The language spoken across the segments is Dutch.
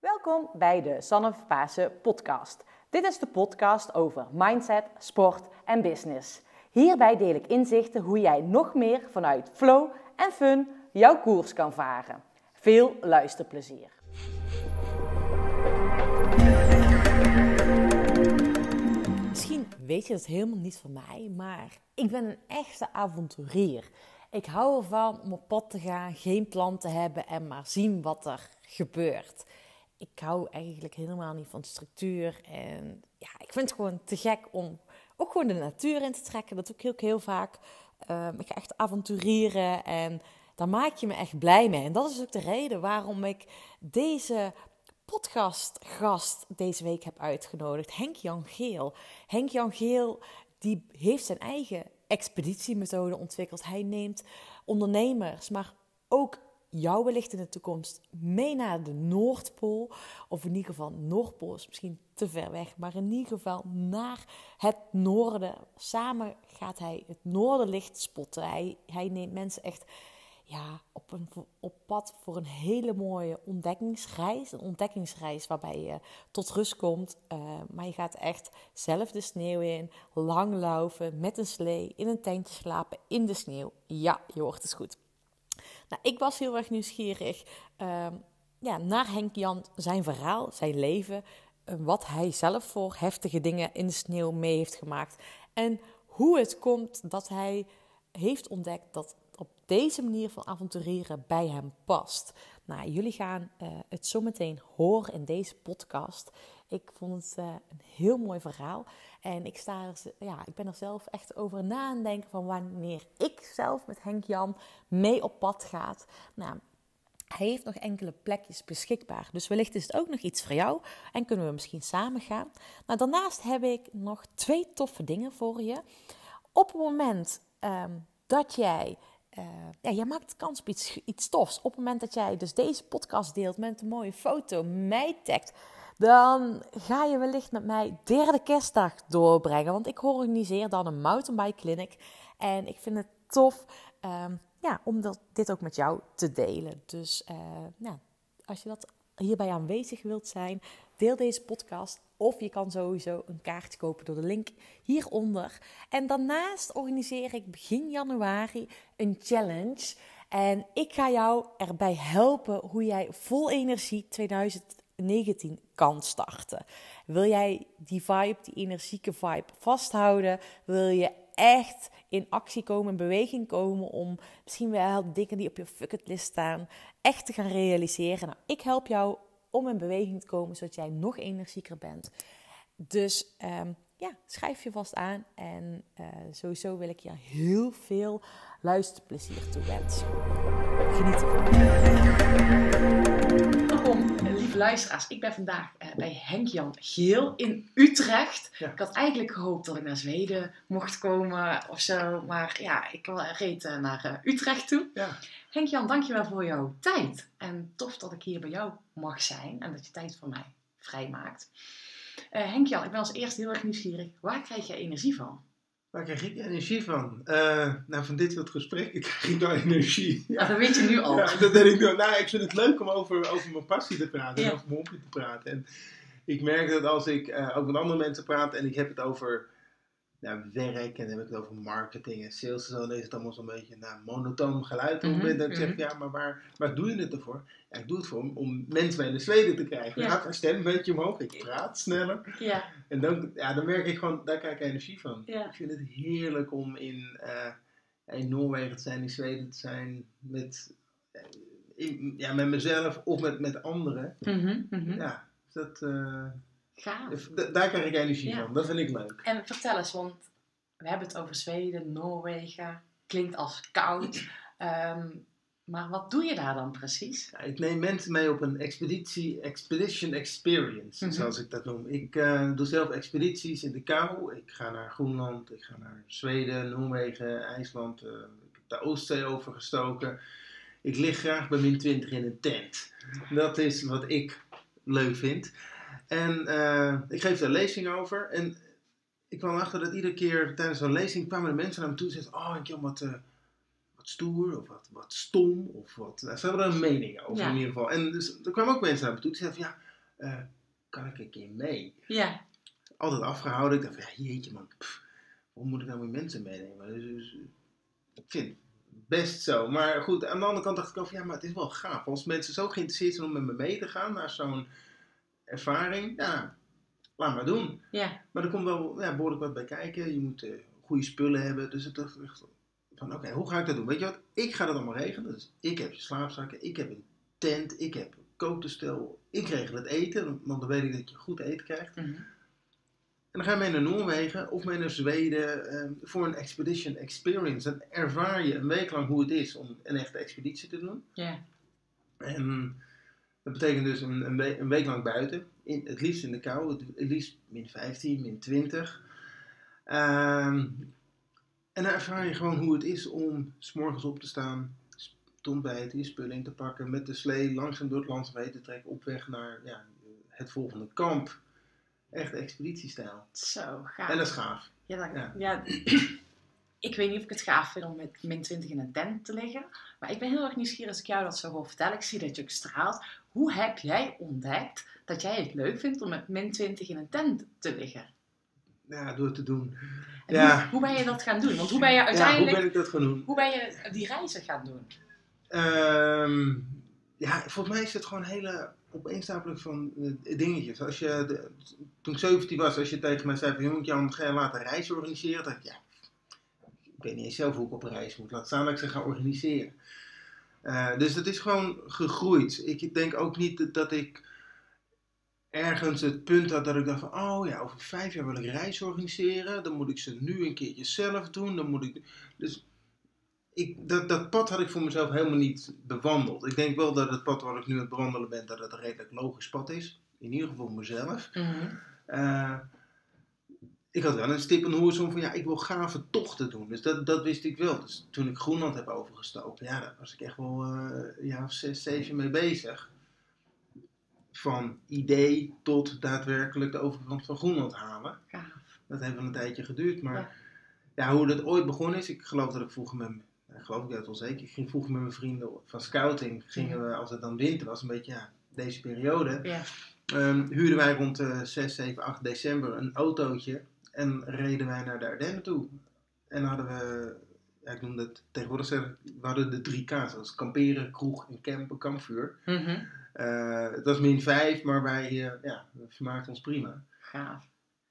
Welkom bij de Sanne Pasen podcast. Dit is de podcast over mindset, sport en business. Hierbij deel ik inzichten hoe jij nog meer vanuit flow en fun jouw koers kan varen. Veel luisterplezier. Misschien weet je het helemaal niet van mij, maar ik ben een echte avonturier. Ik hou ervan om op pad te gaan, geen plan te hebben en maar zien wat er gebeurt. Ik hou eigenlijk helemaal niet van structuur. En ja, ik vind het gewoon te gek om ook gewoon de natuur in te trekken. Dat doe ik heel, heel vaak. Um, ik ga echt avonturieren en daar maak je me echt blij mee. En dat is ook de reden waarom ik deze podcastgast deze week heb uitgenodigd. Henk-Jan Geel. Henk-Jan Geel die heeft zijn eigen expeditiemethode ontwikkeld. Hij neemt ondernemers, maar ook jou wellicht in de toekomst mee naar de Noordpool. Of in ieder geval, Noordpool is misschien te ver weg, maar in ieder geval naar het noorden. Samen gaat hij het noorderlicht spotten. Hij, hij neemt mensen echt ja, op, een, op pad voor een hele mooie ontdekkingsreis. Een ontdekkingsreis waarbij je tot rust komt. Uh, maar je gaat echt zelf de sneeuw in, lang laufen, met een slee, in een tentje slapen, in de sneeuw. Ja, je hoort het goed. Nou, ik was heel erg nieuwsgierig uh, ja, naar Henk Jan, zijn verhaal, zijn leven. Uh, wat hij zelf voor heftige dingen in de sneeuw mee heeft gemaakt. En hoe het komt dat hij heeft ontdekt dat op deze manier van avonturieren bij hem past. Nou, jullie gaan uh, het zometeen horen in deze podcast. Ik vond het uh, een heel mooi verhaal. En ik, sta er, ja, ik ben er zelf echt over na aan denken van wanneer ik zelf met Henk Jan mee op pad ga. Nou, hij heeft nog enkele plekjes beschikbaar. Dus wellicht is het ook nog iets voor jou. En kunnen we misschien samen gaan. Nou, daarnaast heb ik nog twee toffe dingen voor je. Op het moment um, dat jij uh, ja, jij maakt kans op iets, iets tofs. Op het moment dat jij dus deze podcast deelt met een mooie foto, mij tagt, dan ga je wellicht met mij derde kerstdag doorbrengen. Want ik organiseer dan een mountainbike clinic. En ik vind het tof um, ja, om dat, dit ook met jou te delen. Dus nou, als je dat hierbij aanwezig wilt zijn, deel deze podcast. Of je kan sowieso een kaartje kopen door de link hieronder. En daarnaast organiseer ik begin januari een challenge. En ik ga jou erbij helpen hoe jij vol energie 2019 kan starten. Wil jij die vibe, die energieke vibe vasthouden? Wil je echt in actie komen, in beweging komen om misschien wel dingen die op je bucketlist staan echt te gaan realiseren? Nou, ik help jou om in beweging te komen, zodat jij nog energieker bent. Dus um, ja, schrijf je vast aan. En uh, sowieso wil ik je heel veel luisterplezier toewensen. Geniet ervan. Welkom, lieve luisteraars. Ik ben vandaag uh, bij Henk-Jan Geel in Utrecht. Ja. Ik had eigenlijk gehoopt dat ik naar Zweden mocht komen of zo. Maar ja, ik reed uh, naar Utrecht toe. Ja. Henk-Jan, dankjewel voor jouw tijd. En tof dat ik hier bij jou mag zijn en dat je tijd voor mij vrijmaakt. Uh, Henk-Jan, ik ben als eerste heel erg nieuwsgierig. Waar krijg je energie van? Waar krijg ik energie van? Uh, nou, van dit soort gesprekken krijg ik dan energie. Ja, dat weet je nu al. Ja, dat weet ik. Nou, ik vind het leuk om over, over mijn passie te praten en over mijn hobby te praten. En ik merk dat als ik uh, ook met andere mensen praat en ik heb het over ja, werk en dan heb ik het over marketing en sales en zo, dan is het allemaal zo'n beetje nou, monotoon geluid. Mm -hmm, dan zeg ik, ja, maar waar, waar doe je het ervoor? Ja, ik doe het voor om, om mensen in de Zweden te krijgen. Dan gaat mijn stem een beetje omhoog, ik praat sneller. Ja. En dan, ja, dan merk ik gewoon, daar krijg ik energie van. Ja. Ik vind het heerlijk om in, uh, in Noorwegen te zijn, in Zweden te zijn, met, in, ja, met mezelf of met, met anderen. Mm -hmm, mm -hmm. Ja, dat... Uh, Gaaf. daar krijg ik energie ja. van. Dat vind ik leuk. En vertel eens, want we hebben het over Zweden, Noorwegen. Klinkt als koud. Um, maar wat doe je daar dan precies? Ja, ik neem mensen mee op een expeditie, expedition experience, mm -hmm. zoals ik dat noem. Ik uh, doe zelf expedities in de kou. Ik ga naar Groenland, ik ga naar Zweden, Noorwegen, IJsland. Uh, ik heb de Oostzee overgestoken. Ik lig graag bij min 20 in een tent. Dat is wat ik leuk vind. En uh, ik geef daar lezing over. En ik kwam achter dat iedere keer tijdens zo'n lezing kwamen de mensen naar me toe en zeiden: Oh, ik heb wat, uh, wat stoer, of wat, wat stom, of wat. Nou, ze hadden er een mening over ja. in ieder geval. En dus, er kwamen ook mensen naar me toe die zeiden: van, Ja, eh, kan ik een keer mee? Ja. Altijd afgehouden. Ik dacht, ja, jeetje man, pff, waarom moet ik nou weer mensen meenemen? Dus, dus, ik vind het best zo. Maar goed, aan de andere kant dacht ik ook, ja, maar het is wel gaaf. Als mensen zo geïnteresseerd zijn om met me mee te gaan naar zo'n ervaring, ja, laat maar doen. Ja. Maar er komt wel ja, behoorlijk wat bij kijken. Je moet eh, goede spullen hebben. Dus het echt van, oké, hoe ga ik dat doen? Weet je wat? Ik ga dat allemaal regelen. Dus ik heb je slaapzakken, ik heb een tent, ik heb een kooktoestel. Ik regel het eten, want dan weet ik dat je goed eten krijgt. Mhm. En dan ga je mee naar Noorwegen of mee naar Zweden eh, voor een expedition experience. Dan ervaar je een week lang hoe het is om een echte expeditie te doen. Ja. En dat betekent dus een, een, week, een week lang buiten. In, het liefst in de kou, het, het liefst min 15, min 20. Ehm, en dan ervaar je gewoon hoe het is om s'morgens op te staan, s- te ontbijten, je spullen in te pakken, met de slee langzaam door het landschap te trekken op weg naar ja, het volgende kamp. Echt expeditiestijl. Zo, gaaf. En dat is gaaf. Ja, dat- Ja. ja. Ik weet niet of ik het gaaf vind om met min 20 in een tent te liggen. Maar ik ben heel erg nieuwsgierig als ik jou dat zo hoor vertellen. Ik zie dat je ook straalt. Hoe heb jij ontdekt dat jij het leuk vindt om met min 20 in een tent te liggen? Ja, door te doen. En Ja. hoe, hoe ben je dat gaan doen? Want hoe ben je Ja, hoe uiteindelijk... ben ik dat gaan doen? hoe ben je die reizen gaan doen? Ehm, ja, volgens mij is het gewoon hele opeenstapeling van eh, dingetjes. Als je, de- toen ik 17 was, als je tegen mij zei van, jongen, Jan, ga je laten reis organiseren? Dan ik, ja, ik weet niet eens zelf hoe ik op reis moet. Laat staan dat ik ze ga organiseren. Eh, dus het is gewoon gegroeid. Ik denk ook niet dat- dat ik ergens het punt had dat ik dacht van, oh ja, over vijf jaar wil ik reis organiseren. Dan moet ik ze nu een keertje zelf doen. Dan moet ik... Dus ik, dat, dat pad had ik voor mezelf helemaal niet bewandeld. Ik denk wel dat het pad waar ik nu aan het bewandelen ben, dat het een redelijk logisch pad is. In ieder geval voor mezelf. Eh, ik had wel een stip de horizon van ja, ik wil gave tochten doen. Dus dat, dat wist ik wel. Dus toen ik Groenland heb overgestoken, ja, daar was ik echt wel eh, een jaar of zes, zeven mee bezig. Van idee tot daadwerkelijk de overkant van Groenland halen. Dat heeft wel een tijdje geduurd. Maar Ja. ja. hoe dat ooit begonnen is, ik geloof dat ik vroeger met geloof ik dat wel zeker. Ik ging vroeger met mijn vrienden van scouting, gingen we, als het dan winter was, een beetje ja, deze periode, Ja. ehm, huurden wij rond eh 6, 7, 8 december een autootje en reden wij naar de Ardennen toe. En hadden we, ja, ik noem dat tegenwoordig zeggen, we hadden de drie K's, dat is kamperen, kroeg en campen, kampvuur. Mhm. Eh, het was min 5, maar wij eh, ja, vermaakten ons prima. Gaaf.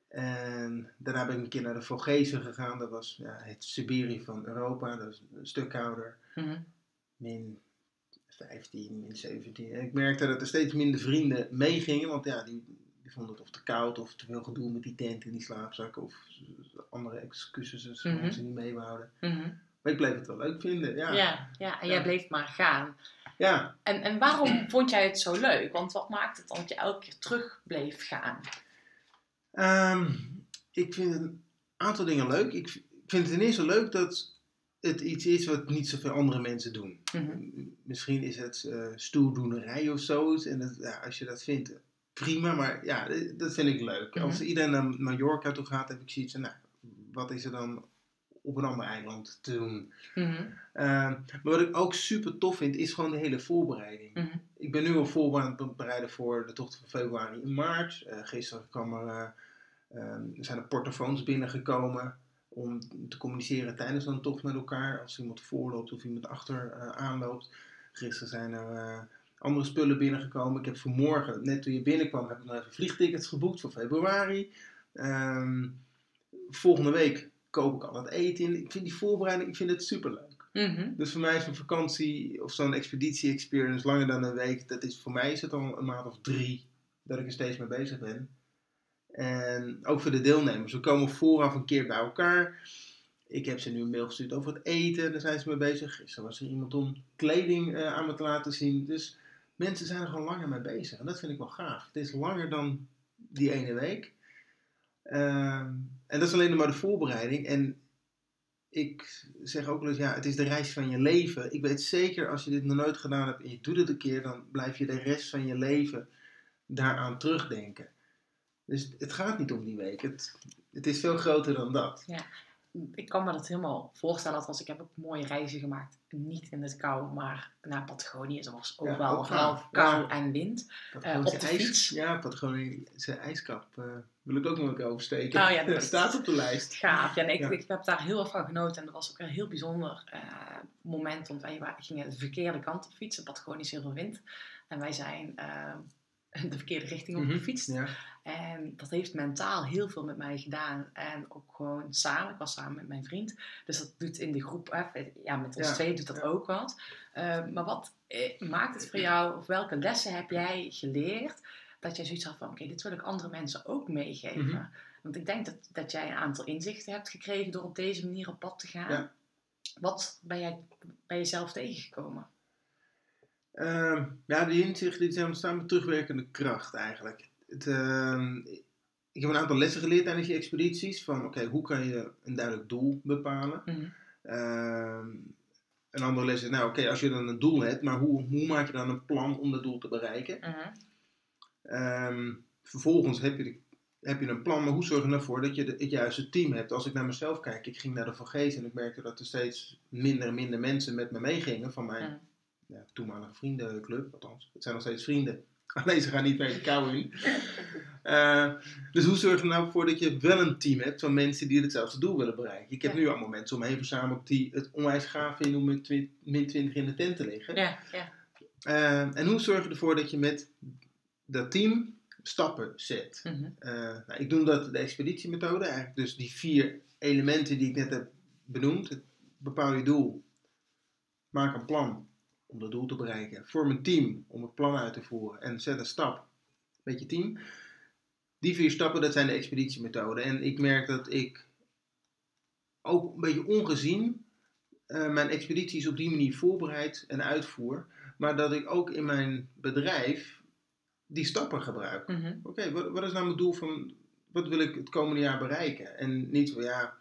En daarna ben ik een keer naar de Vogezen gegaan. Dat was ja, het Siberië van Europa. Dat is een stuk kouder. Mhm. Min 15, min 17. En ik merkte dat er steeds minder vrienden meegingen. Want ja, die, die vonden het of te koud of te veel gedoe met die tent en die slaapzakken. Of andere excuses waarom Mhm. ze niet mee wouden. Mhm. Maar ik bleef het wel leuk vinden. Ja, Ja. Ja, en jij Ja. bleef maar gaan. ja. En, en waarom vond jij het zo leuk? Want wat maakt het dan dat je elke keer terug bleef gaan? Ehm, ik vind een aantal dingen leuk. Ik, vind het ten eerste leuk dat het iets is wat niet zoveel andere mensen doen. Mhm. Misschien is het eh stoeldoenerij of zo. En dat, ja, als je dat vindt, prima. Maar ja, dat vind ik leuk. Mhm. Als iedereen naar Mallorca toe gaat, heb ik zoiets van, nou, wat is er dan op een ander eiland te doen? Mhm. Ehm, maar wat ik ook super tof vind, is gewoon de hele voorbereiding. Mhm. Ik ben nu al voor aan het bereiden voor de tocht van februari en maart. Eh, gisteren kwam er, eh, ehm, zijn er portofoons binnengekomen om te communiceren tijdens een tocht met elkaar. Als iemand voorloopt of iemand achter eh, aanloopt. Gisteren zijn er andere spullen binnengekomen. Ik heb vanmorgen, net toen je binnenkwam, heb ik nog even vliegtickets geboekt voor februari. Ehm, volgende week koop ik al het eten in. Ik vind die voorbereiding, ik vind het superleuk. Mhm. Dus voor mij is een vakantie of zo'n expeditie-experience langer dan een week. Dat is, voor mij is het al een maand of drie dat ik er steeds mee bezig ben. En ook voor de deelnemers. We komen vooraf een keer bij elkaar. Ik heb ze nu een mail gestuurd over het eten. Daar zijn ze mee bezig. Gisteren was er iemand om kleding eh, aan me te laten zien. Dus mensen zijn er gewoon langer mee bezig. En dat vind ik wel gaaf. Het is langer dan die ene week. Ehm, en dat is alleen maar de voorbereiding. En ik zeg ook wel eens, ja, het is de reis van je leven. Ik weet zeker, als je dit nog nooit gedaan hebt en je doet het een keer, dan blijf je de rest van je leven daaraan terugdenken. Dus het gaat niet om die week. Het, het is veel groter dan dat. Ik kan me dat helemaal voorstellen. Als ik heb ook mooie reizen gemaakt. Niet in het kou, maar naar Patagonië. Ook Ja, wel ook vooral gaaf. kou Ja. en wind. Patagonische op de ijs- fiets. Ja, Patagonische ijskap. eh, wil ik ook nog een keer oversteken. Oh ja, dat dat staat op de lijst. Gaaf. Ja, ik, ik heb daar heel erg van genoten. En dat was ook een heel bijzonder eh, moment. Want wij gingen de verkeerde kant op fietsen. Patagonisch heel veel wind. En wij zijn de verkeerde richting op Mhm. gefietst. Ja. En dat heeft mentaal heel veel met mij gedaan. En ook gewoon samen. Ik was samen met mijn vriend. Dus dat doet in de groep, ja, met ons Ja. twee doet dat ook wat. Eh, maar wat eh, maakt het voor jou, of welke lessen heb jij geleerd, dat jij zoiets had van, oké, dit wil ik andere mensen ook meegeven. Mhm. Want ik denk dat, dat jij een aantal inzichten hebt gekregen door op deze manier op pad te gaan. Ja. Wat ben jij bij jezelf tegengekomen? Ehm, ja, die inzichten die zijn ontstaan met terugwerkende kracht eigenlijk. Het, ehm, ik heb een aantal lessen geleerd tijdens die expedities. Van oké, hoe kan je een duidelijk doel bepalen? Mhm. Ehm, een andere les is, nou oké, als je dan een doel hebt, maar hoe, hoe maak je dan een plan om dat doel te bereiken? Mhm. Vervolgens heb je, de- heb je een plan, maar hoe zorg je ervoor dat je de- het juiste team hebt? Als ik naar mezelf kijk, ik ging naar de Van Gees en ik merkte dat er steeds minder en minder mensen met me meegingen van mijn Mhm. Ja, toenmalige vriendenclub, althans. Het zijn nog steeds vrienden. Alleen ze gaan niet mee de kou in. Eh, dus hoe zorg je er nou voor dat je wel een team hebt van mensen die hetzelfde doel willen bereiken? Ik heb Ja. nu allemaal mensen om me heen verzameld die het onwijs gaaf vinden om met min 20 in de tent te liggen. Ja, ja. Eh, en hoe zorg je ervoor dat je met dat team stappen zet? Mhm. Eh, nou, ik noem dat de expeditiemethode. Eigenlijk dus die vier elementen die ik net heb benoemd. Bepaal je doel. Maak een plan om dat doel te bereiken. Vorm een team om het plan uit te voeren. En zet een stap met je team. Die vier stappen, dat zijn de expeditiemethoden. En ik merk dat ik ook een beetje ongezien eh, mijn expedities op die manier voorbereid en uitvoer. Maar dat ik ook in mijn bedrijf die stappen gebruik. Mhm. Oké, wat, wat is nou mijn doel van, wat wil ik het komende jaar bereiken? En niet van ja,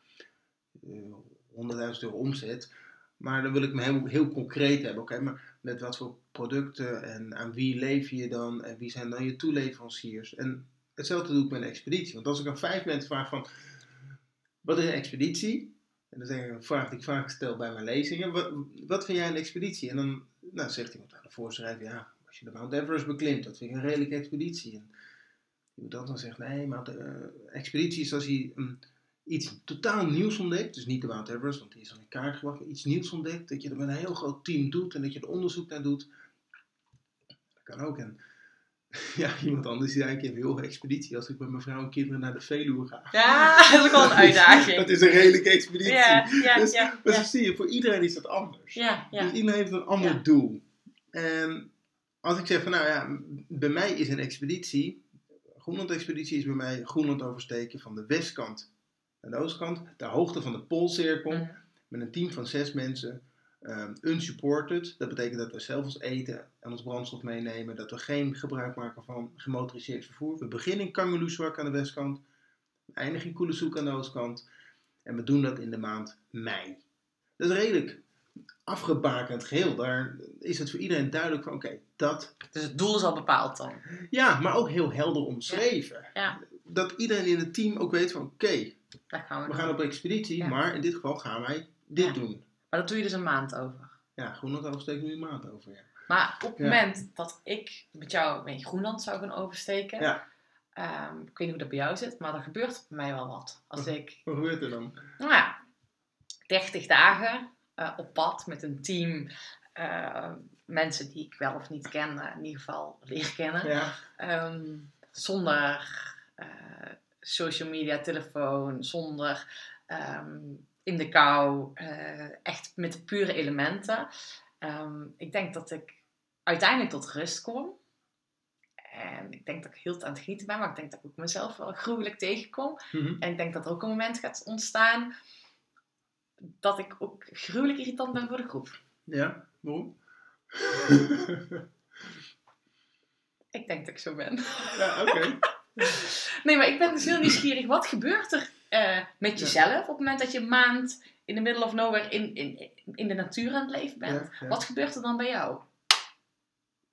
eh, 100.000 euro omzet, maar dan wil ik me heel, heel concreet hebben. Oké, maar met wat voor producten en aan wie leef je dan en wie zijn dan je toeleveranciers? En hetzelfde doe ik met een expeditie. Want als ik aan vijf mensen vraag van, wat is een expeditie? En zeg ik een vraag die ik vaak stel bij mijn lezingen. Wat, vind jij een expeditie? En dan nou, zegt iemand aan de voorschrijver, ja, als je de Mount Everest beklimt, dat vind ik een redelijke expeditie. En iemand dan zegt, nee, Mount, eh, expeditie is als je mm, iets totaal nieuws ontdekt. Dus niet de Mount Everest, want die is al in kaart gebracht. Maar iets nieuws ontdekt, dat je er met een heel groot team doet en dat je er onderzoek naar doet. Dat kan ook. En ja, iemand anders die zei, ik heb heel veel expeditie als ik met mijn vrouw en kinderen naar de Veluwe ga. Ja, dat is wel een uitdaging. Dat is een redelijke expeditie. Ja, ja, Dus- ja. Zie je, voor iedereen is dat anders. Ja, ja. Dus iedereen heeft een ander doel. En als ik zeg van, nou ja, bij mij is een expeditie, Groenland-expeditie is bij mij Groenland oversteken van de westkant naar de oostkant, ter hoogte van de Poolcirkel, Mhm. met een team van zes mensen, um, unsupported. Dat betekent dat we zelf ons eten en ons brandstof meenemen, dat we geen gebruik maken van gemotoriseerd vervoer. We beginnen in Kangeloeswak aan de westkant, we eindigen in Koelesoek aan de oostkant, en we doen dat in de maand mei. Dat is redelijk afgebakend geheel. Daar is het voor iedereen duidelijk van, oké, dat. Dus het doel is al bepaald dan. Ja, maar ook heel helder omschreven. Ja. Dat iedereen in het team ook weet van, oké, Gaan we, gaan op expeditie, Ja. maar in dit geval gaan wij dit Ja. doen. Maar dat doe je dus een maand over. Ja, Groenland oversteekt nu een maand over, ja. Maar op het moment dat ik met jou mee Groenland zou gaan oversteken, Ja. ehm, ik weet niet hoe dat bij jou zit, maar er gebeurt bij mij wel wat. Als ik, Wat gebeurt er dan? nou ja, 30 dagen eh, op pad met een team, eh, mensen die ik wel of niet ken, eh, in ieder geval leer kennen, Ja, Ehm, zonder social media, telefoon, zonder ehm, in de kou, eh, echt met de pure elementen. Ehm, ik denk dat ik uiteindelijk tot rust kom. En ik denk dat ik heel aan het genieten ben, maar ik denk dat ik ook mezelf wel gruwelijk tegenkom. Mhm. En ik denk dat er ook een moment gaat ontstaan dat ik ook gruwelijk irritant ben voor de groep. ja, waarom? Ik denk dat ik zo ben. ja, oké. Nee, maar ik ben dus heel nieuwsgierig. Wat gebeurt er eh, met Ja. jezelf op het moment dat je een maand in the middle of nowhere in, in, in de natuur aan het leven bent? Ja, ja. Wat gebeurt er dan bij jou?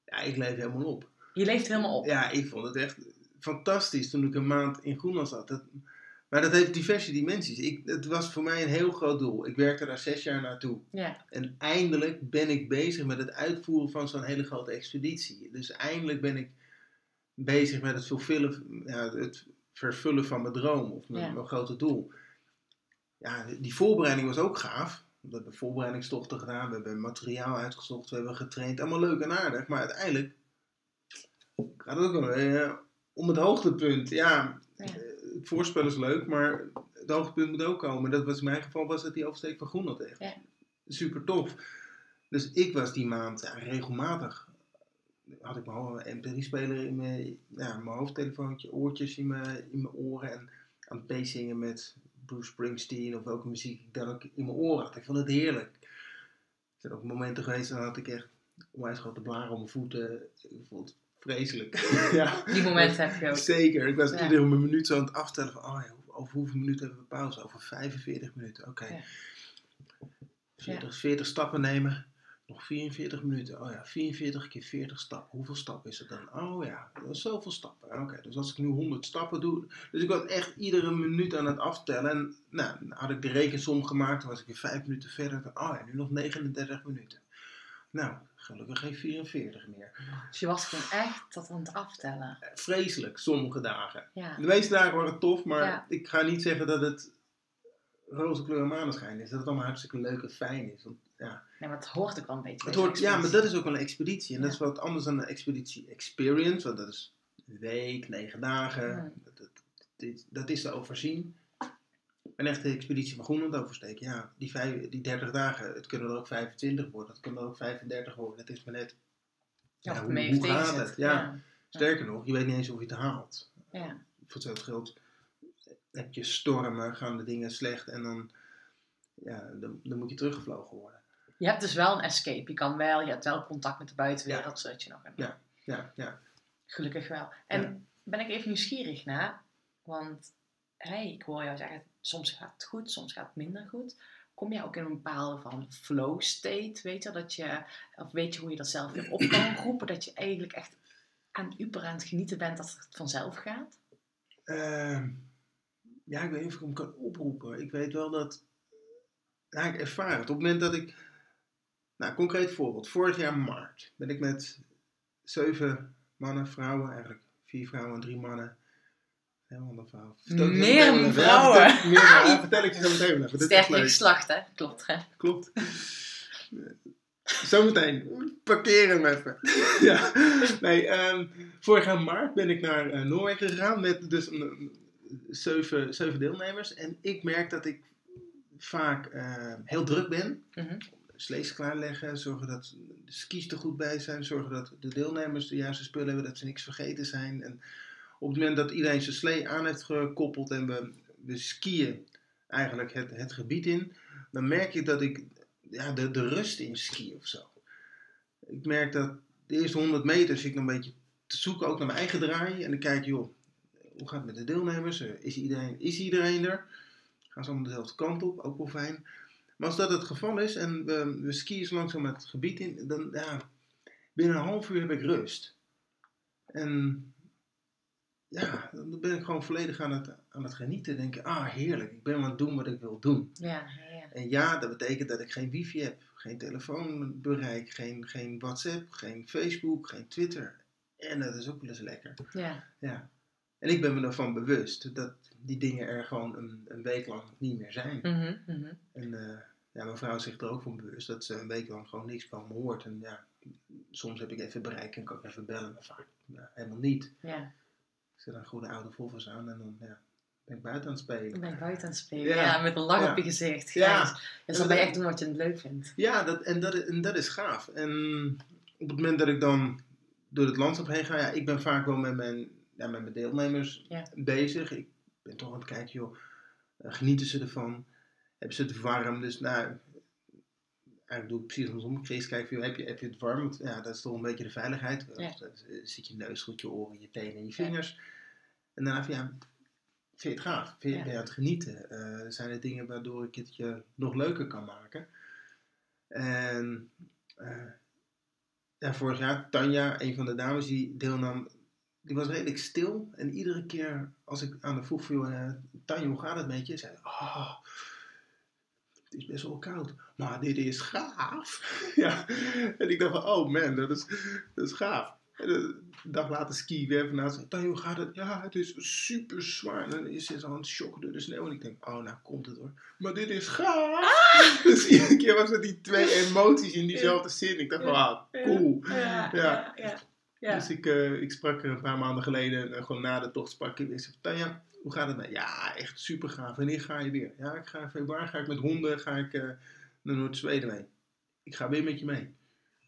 Ja, ik leef helemaal op. Je leeft helemaal op. Ja, ik vond het echt fantastisch toen ik een maand in Groenland zat. Dat, Maar dat heeft diverse dimensies. Ik, het was voor mij een heel groot doel. Ik werkte daar zes jaar naartoe. Ja. En eindelijk ben ik bezig met het uitvoeren van zo'n hele grote expeditie. Dus eindelijk ben ik bezig met het vervullen, ja, het vervullen van mijn droom of mijn, Ja. mijn grote doel. Ja, die voorbereiding was ook gaaf. We hebben voorbereidingstochten gedaan, we hebben materiaal uitgezocht, we hebben getraind. Allemaal leuk en aardig, maar uiteindelijk gaat het ook wel weer om het hoogtepunt. Ja, Ja. eh, het voorspel is leuk, maar het hoogtepunt moet ook komen. Dat was in mijn geval was het die oversteek van Groenland echt. Ja. Super tof. Dus ik was die maand ja, regelmatig. Had ik mijn MP3-speler in mijn, ja, mijn hoofdtelefoontje, oortjes in mijn, in mijn oren en aan het meezingen met Bruce Springsteen of welke muziek ik dan ook in mijn oren had. Ik vond het heerlijk. Er zijn ook momenten geweest, dan had ik echt onwijs grote blaren om mijn voeten. Ik vond het vreselijk. ja. Die momenten heb je ook. Zeker. Ik was Ja. iedere minuut zo aan het aftellen van, oh ja, over hoeveel minuten hebben we pauze? Over 45 minuten, oké. 40, 40 stappen nemen, nog 44 minuten. Oh ja, 44 keer 40 stappen. Hoeveel stappen is het dan? Oh ja, dat is zoveel stappen. Oké, dus als ik nu 100 stappen doe. Dus ik was echt iedere minuut aan het aftellen. En nou, had ik de rekensom gemaakt, dan was ik weer 5 minuten verder. Oh ja, nu nog 39 minuten. Nou, gelukkig geen 44 meer. Dus je was gewoon echt dat aan het aftellen. Vreselijk, sommige dagen. Ja. De meeste dagen waren tof, maar Ja. ik ga niet zeggen dat het roze kleur en maneschijn is. Dat het allemaal hartstikke leuk en fijn is. Want, ja, Nee, maar het hoort ook wel een beetje. het hoort, ja, maar dat is ook wel een expeditie. En dat is wat anders dan een expeditie experience. Want dat is een week, negen dagen. Dat, dat, dat is te overzien. Een echte expeditie van Groenland oversteken. Ja, die, vijf, die 30 dagen. Het kunnen er ook 25 worden. Het kunnen er ook 35 worden. Het is maar net. Ja, hoe- hoe gaat het? Ja. Sterker nog, je weet niet eens of je het haalt. Ja. voor hetzelfde geld heb je stormen, gaan de dingen slecht en dan, ja, dan, dan moet je teruggevlogen worden. Je hebt dus wel een escape. Je kan wel, je hebt wel contact met de buitenwereld, zodat je nog een... Ja. Ja, ja. Gelukkig wel. En Ja. ben ik even nieuwsgierig naar, want hey, ik hoor jou zeggen, soms gaat het goed, soms gaat het minder goed. Kom jij ook in een bepaalde van flow state, weet je, dat je, of weet je hoe je dat zelf weer op kan roepen, dat je eigenlijk echt aan uper aan het genieten bent dat het vanzelf gaat? Ehm, ja, ik weet niet of ik hem kan oproepen. Ik weet wel dat, ja, ik ervaar het. Op het moment dat ik, nou, concreet voorbeeld. Vorig jaar maart ben ik met zeven mannen, vrouwen, eigenlijk vier vrouwen en drie mannen. Vertel ik je zo Meer even. Ja, vrouwen. vertel- meer vrouwen. Vertel ik je zo meteen even. Leuk. geslacht, hè? Klopt, hè? Klopt. Zometeen. Parkeer hem even. ja. Nee, ehm, vorig jaar maart ben ik naar eh, Noorwegen gegaan met dus een, een- zeven, zeven deelnemers. En ik merk dat ik vaak eh, heel druk ben. Mhm. Slees klaarleggen, zorgen dat de skis er goed bij zijn, zorgen dat de deelnemers de juiste spullen hebben, dat ze niks vergeten zijn. En op het moment dat iedereen zijn slee aan heeft gekoppeld en we, we skiën eigenlijk het, het gebied in, dan merk ik dat ik ja, de, de rust in ski of zo. Ik merk dat de eerste 100 meter zit ik nog een beetje te zoeken, ook naar mijn eigen draai. En dan kijk joh, hoe gaat het met de deelnemers? Is iedereen, is iedereen er? Gaan ze allemaal dezelfde kant op? Ook wel fijn. Maar als dat het geval is en we, we skiën zo langzaam het gebied in, dan ja, binnen een half uur heb ik rust. En ja, dan ben ik gewoon volledig aan het, aan het genieten. Denk ik, ah heerlijk, ik ben aan het doen wat ik wil doen. Ja. En ja, dat betekent dat ik geen wifi heb, geen telefoonbereik, geen, geen WhatsApp, geen Facebook, geen Twitter. En dat is ook wel eens lekker. ja. Ja. En ik ben me ervan bewust dat die dingen er gewoon een, een week lang niet meer zijn. Mhm. En eh, ja, mijn vrouw is zich er ook van bewust dat ze een week lang gewoon niks van me hoort. En ja, soms heb ik even bereik en kan ik even bellen, maar vaak ja, helemaal niet. ja. Ik zet een goede oude Volvo's aan en dan ja, ben ik buiten aan het spelen. Ik ben buiten aan het spelen. Ja. Ja, met een lach Ja. op je gezicht. Ja. Ja. Dus dan ben je echt doen wat je leuk vindt. Ja, dat, en, dat, en dat is gaaf. En op het moment dat ik dan door het landschap heen ga, ja, ik ben vaak wel met mijn, ja, met mijn deelnemers bezig. Ik ben toch aan het kijken, joh, eh, genieten ze ervan? Hebben ze het warm? Dus nou, eigenlijk doe ik precies andersom. Chris, kijk, joh, heb, je, heb je het warm? Ja, dat is toch een beetje de veiligheid. Ja. Eh, zit je neus goed, je oren, je tenen en je vingers. En daarna van, ja, vind je het gaaf? Vind je, Ja. Ben je aan het genieten? Eh, zijn er dingen waardoor ik het je nog leuker kan maken? En eh, ja, vorig jaar, Tanja, een van de dames die deelnam, die was redelijk stil. En iedere keer als ik aan de vroeg viel, uh, Tanja, hoe gaat het met je? Zei oh, het is best wel koud. Maar dit is gaaf. ja. En ik dacht van, oh man, dat is, dat is gaaf. En een dag later ski weer naast. Hoe gaat het? Ja, het is super zwaar. En dan is ze aan het shocken door de sneeuw. En ik denk, oh, nou komt het hoor. Maar dit is gaaf. Ah! Dus iedere keer was het die twee emoties in diezelfde zin. Ik dacht van, ah, cool. ja. ja. ja. Dus ik, uh, ik sprak er een paar maanden geleden, uh, gewoon na de tocht sprak ik. Tanja, hoe gaat het met? Ja, echt super gaaf. Wanneer ga je weer? Ja, ik ga in februari ga ik met honden ga ik, uh, naar Noord-Zweden mee. Ik ga weer met je mee.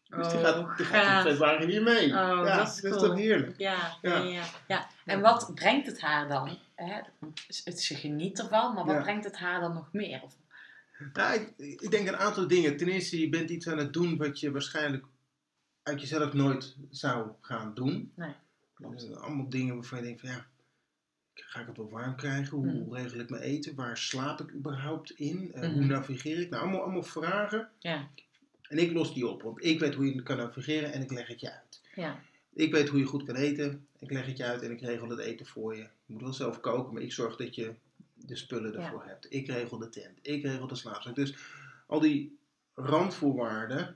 Dus die gaat, die gaat in februari niet mee. Oh, ja, dat is, dat cool. is toch heerlijk? Ja, ja. ja, ja. En wat brengt het haar dan? Hè? Het, ze geniet ervan, maar wat Ja. brengt het haar dan nog meer? Nou, ik, ik denk een aantal dingen. Ten eerste, je bent iets aan het doen wat je waarschijnlijk uit jezelf nooit zou gaan doen. Nee, Dat zijn allemaal dingen waarvan je denkt van ja, ga ik het wel warm krijgen? Hoe Hmm. regel ik mijn eten? Waar slaap ik überhaupt in? Eh, Hoe Mhm. navigeer ik? Nou, allemaal, allemaal vragen. Ja, En ik los die op, want ik weet hoe je kan navigeren en ik leg het je uit. ja, Ik weet hoe je goed kan eten. Ik leg het je uit en ik regel het eten voor je. Je moet wel zelf koken, maar ik zorg dat je de spullen Ja. ervoor hebt. Ik regel de tent. Ik regel de slaapzak. Dus al die randvoorwaarden, daar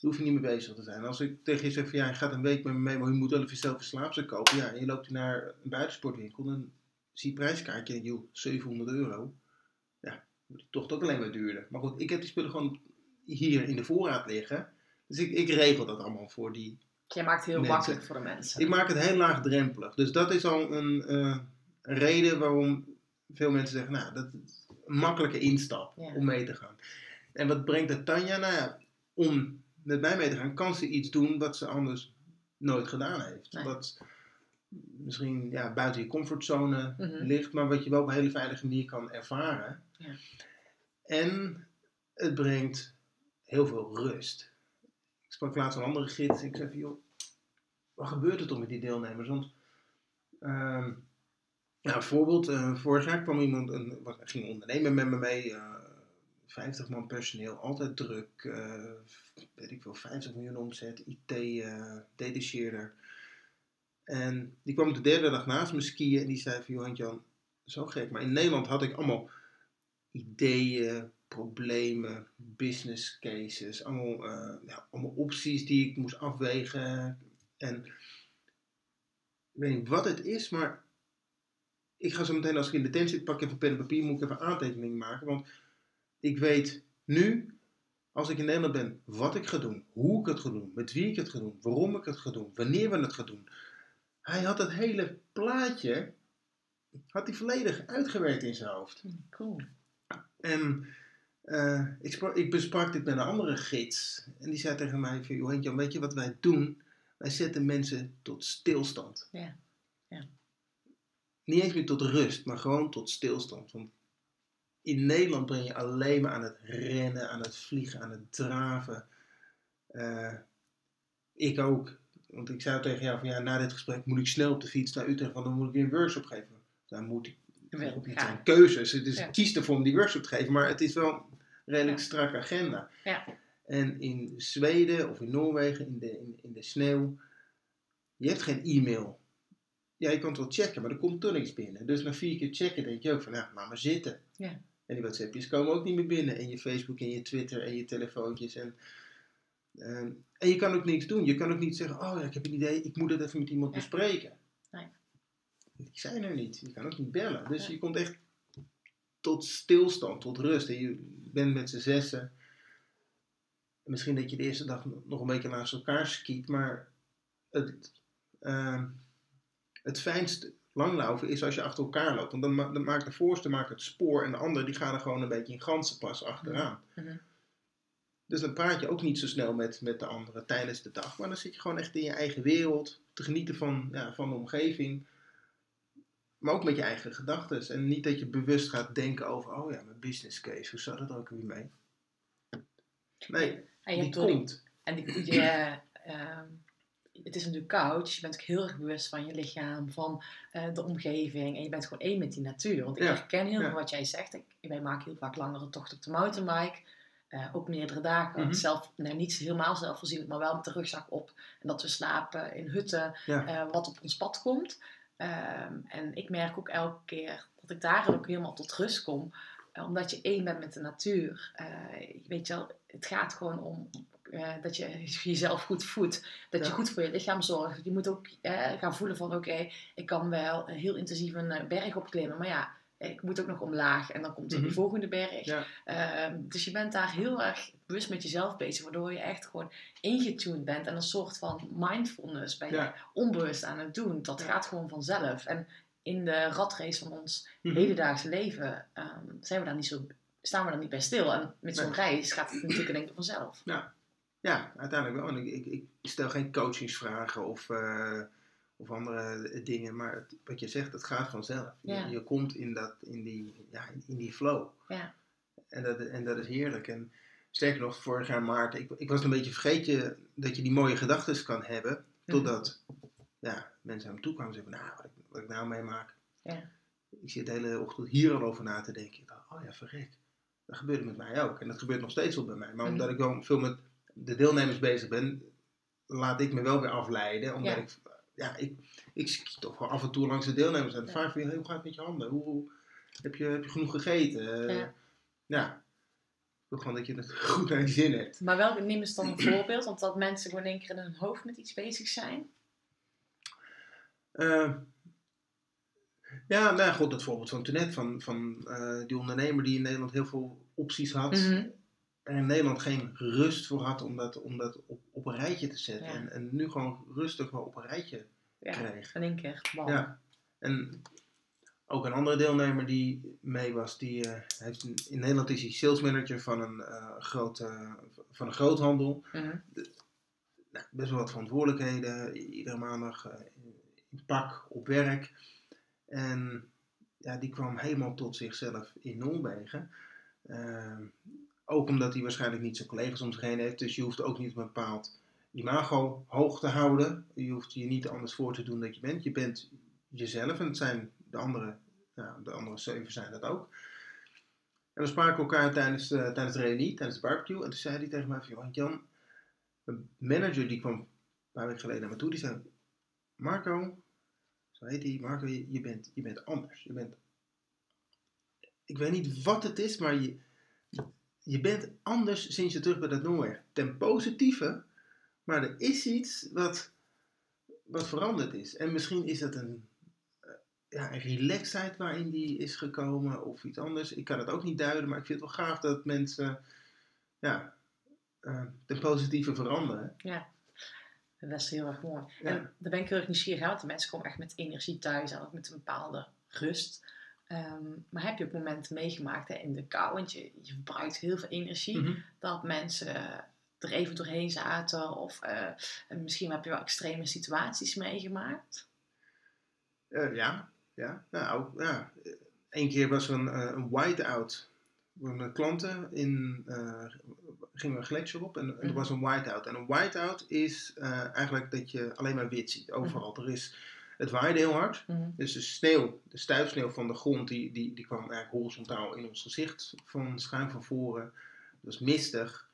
hoef je niet mee bezig te zijn. Als ik tegen je zeg van ja, je gaat een week met me mee, maar je moet wel even zelf een slaapzak kopen. Ja, en je loopt naar een buitensportwinkel, dan zie prijskaartje en joh, 700 euro. Ja, toch ook alleen maar duurder. Maar goed, ik heb die spullen gewoon hier in de voorraad liggen. Dus ik, ik regel dat allemaal voor die, jij maakt het heel Mensen. makkelijk voor de mensen. ik maak het heel laagdrempelig. Dus dat is al een eh, reden waarom veel mensen zeggen, nou, dat is een makkelijke instap Ja. om mee te gaan. En wat brengt het Tanja? Nou ja, om met mij mee te gaan, kan ze iets doen wat ze anders nooit gedaan heeft. Nee. Wat misschien ja, buiten je comfortzone Mhm. ligt, maar wat je wel op een hele veilige manier kan ervaren. Ja. En het brengt heel veel rust. Ik sprak laatst een andere gids. Ik zei van, joh, wat gebeurt er toch met die deelnemers? Want, nou, een voorbeeld. eh, vorig jaar kwam iemand, een, wat, ging ondernemen met me mee. eh 50 man personeel, altijd druk. eh, weet ik veel, 50 miljoen omzet. IT, eh detacheerder. En die kwam de derde dag naast me skiën en die zei van, joh Jan, zo gek. Maar in Nederland had ik allemaal ideeën, problemen, business cases, allemaal, eh, allemaal opties die ik moest afwegen. En ik weet niet wat het is, maar ik ga zo meteen als ik in de tent zit, pak even pen en papier, moet ik even aantekeningen maken. Want ik weet nu, als ik in Nederland ben, wat ik ga doen, hoe ik het ga doen, met wie ik het ga doen, waarom ik het ga doen, wanneer we het gaan doen. Hij had het hele plaatje, had hij volledig uitgewerkt in zijn hoofd. Cool. En eh, ik, sprak, ik besprak dit met een andere gids. En die zei tegen mij: van, "Joh, Jan, weet je wat wij doen? Wij zetten mensen tot stilstand. Ja, ja. Niet eens meer tot rust, maar gewoon tot stilstand. Want in Nederland ben je alleen maar aan het rennen, aan het vliegen, aan het draven. Eh, ik ook. Want ik zei tegen jou van ja, na dit gesprek moet ik snel op de fiets naar Utrecht, want dan moet ik weer een workshop geven. Dan moet ik het zijn keuzes. Dus Ja. ik kies ervoor om die workshop te geven, maar het is wel een redelijk Ja. strakke agenda. Ja. En in Zweden of in Noorwegen, in de, in, in de sneeuw, je hebt geen e-mail. Ja, je kan het wel checken, maar er komt toch niks binnen. Dus na vier keer checken denk je ook van, nou, laat maar zitten. Ja. En die WhatsAppjes komen ook niet meer binnen. En je Facebook en je Twitter en je telefoontjes. En, ehm, en je kan ook niks doen. Je kan ook niet zeggen, oh ja, ik heb een idee, ik moet het even met iemand Ja. bespreken. Nee. Die zijn er niet. Je kan ook niet bellen. Dus Ja. je komt echt tot stilstand, tot rust. En je bent met z'n zessen. Misschien dat je de eerste dag nog een beetje naast elkaar skiet, maar het, ehm, het fijnst langlaufen is als je achter elkaar loopt. Want dan, ma- dan maakt de voorste maakt het spoor en de andere die gaan er gewoon een beetje in ganzenpas achteraan. Mhm. Dus dan praat je ook niet zo snel met, met de anderen tijdens de dag. Maar dan zit je gewoon echt in je eigen wereld. Te genieten van, ja, van de omgeving. Maar ook met je eigen gedachten. En niet dat je bewust gaat denken over... Oh ja, mijn business case. Hoe zat het ook weer mee? Nee, En je die komt. En die, je, ehm, het is natuurlijk koud, dus je bent ook heel erg bewust van je lichaam, van eh, de omgeving. En je bent gewoon één met die natuur. Want ik Ja, herken heel ja. veel wat jij zegt. Ik, wij maken heel vaak langere tochten op de mountainbike. Eh, ook meerdere dagen. Mhm. Zelf, niet helemaal zelfvoorzienend, maar wel met de rugzak op. En dat we slapen in hutten, Ja. eh, wat op ons pad komt. Ehm, en ik merk ook elke keer dat ik daar ook helemaal tot rust kom. Eh, omdat je één bent met de natuur. Weet je wel, het gaat gewoon om dat je jezelf goed voedt. Dat je goed voor je lichaam zorgt. Je moet ook gaan voelen van oké, ik kan wel heel intensief een berg opklimmen. Maar ja, ik moet ook nog omlaag. En dan komt Mhm. die volgende berg. Ja. Ehm, dus je bent daar heel erg bewust met jezelf bezig. Waardoor je echt gewoon ingetuned bent. En een soort van mindfulness ben je Ja. onbewust aan het doen. Dat Ja. gaat gewoon vanzelf. En in de ratrace van ons Mhm. hedendaagse leven ehm, zijn we daar niet zo, staan we daar niet bij stil. En met zo'n Nee. reis gaat het natuurlijk denk ik vanzelf. Ja, uiteindelijk wel. En ik, ik, ik stel geen coachingsvragen of, eh, of andere dingen, maar het- wat je zegt, het gaat vanzelf. Je, Ja. je komt in, dat, in, die, ja, in die flow. Ja. En dat, en dat is heerlijk. En sterker nog, vorig jaar maart, ik, ik was een beetje vergeten dat je die mooie gedachten kan hebben, Mhm. totdat ja, mensen aan me toe kwamen en zeggen, nou, wat ik, wat ik nou meemaak. Ja. Ik zit de hele ochtend hier al over na te denken. Ik dacht, oh ja, verrek. Dat gebeurde met mij ook. En dat gebeurt nog steeds wel bij mij. Maar Mhm. omdat ik wel veel met de deelnemers bezig ben, laat ik me wel weer afleiden. Omdat Ja. ik, ja, ik, ik toch wel af en toe langs de deelnemers. En Ja. vraag je, hoe gaat het met je handen? Hoe, hoe- heb, je, heb je genoeg gegeten? Eh, Ja. Ik wil gewoon dat je het goed naar je zin hebt. Maar wel, neem eens dan een voorbeeld. Want dat mensen gewoon in één keer in hun hoofd met iets bezig zijn. Eh, ja, nou goed, dat voorbeeld van toen net, van, van eh, die ondernemer die in Nederland heel veel opties had. Mhm. Er in Nederland geen rust voor had om dat, om dat op, op een rijtje te zetten. Ja. En, en nu gewoon rustig wel op een rijtje Ja, kreeg. in één keer. Ja. En ook een andere deelnemer die mee was, die eh, heeft een- in Nederland is hij sales manager van een, eh, grote, van een groothandel. Mhm. Nou, best wel wat verantwoordelijkheden, iedere maandag eh, in pak op werk. En ja, die kwam helemaal tot zichzelf in Noorwegen. Ook omdat hij waarschijnlijk niet zijn collega's om zich heen heeft. Dus je hoeft ook niet een bepaald imago hoog te houden. Je hoeft je niet anders voor te doen dat je bent. Je bent jezelf en het zijn de andere, ja, de andere zeven zijn dat ook. En we spraken elkaar tijdens, de tijdens de reunie, tijdens de barbecue. En toen zei hij tegen mij van, "Joh, Jan, een manager die kwam een paar weken geleden naar me toe. Die zei, Marco, zo heet hij, Marco, je, je bent, je bent anders. Je bent, ik weet niet wat het is, maar je, je bent anders sinds je terug bent uit Noorwegen. Ten positieve, maar er is iets wat, wat veranderd is. En misschien is het een, eh, ja, een relaxedheid waarin die is gekomen of iets anders. Ik kan het ook niet duiden, maar ik vind het wel gaaf dat mensen ja, eh, ten positieve veranderen. Dat is heel erg mooi. Ja. En daar ben ik heel erg nieuwsgierig want de mensen komen echt met energie thuis en ook met een bepaalde rust. Ehm, maar heb je ook momenten meegemaakt hè, in de kou, want je, je verbruikt heel veel energie, Mhm. dat mensen er even doorheen zaten of eh, en misschien heb je wel extreme situaties meegemaakt? Eh, ja, ja. Nou, ja. Eén keer was er een, eh, een whiteout. Met klanten in, gingen we een gletsjer op en, en er Mhm. was een whiteout. En een whiteout is eigenlijk dat je alleen maar wit ziet, overal. Er is, het waaide heel hard, Mhm. dus de sneeuw, de stuifsneeuw van de grond, die, die, die kwam eigenlijk horizontaal in ons gezicht, van schuin van voren. Het was mistig.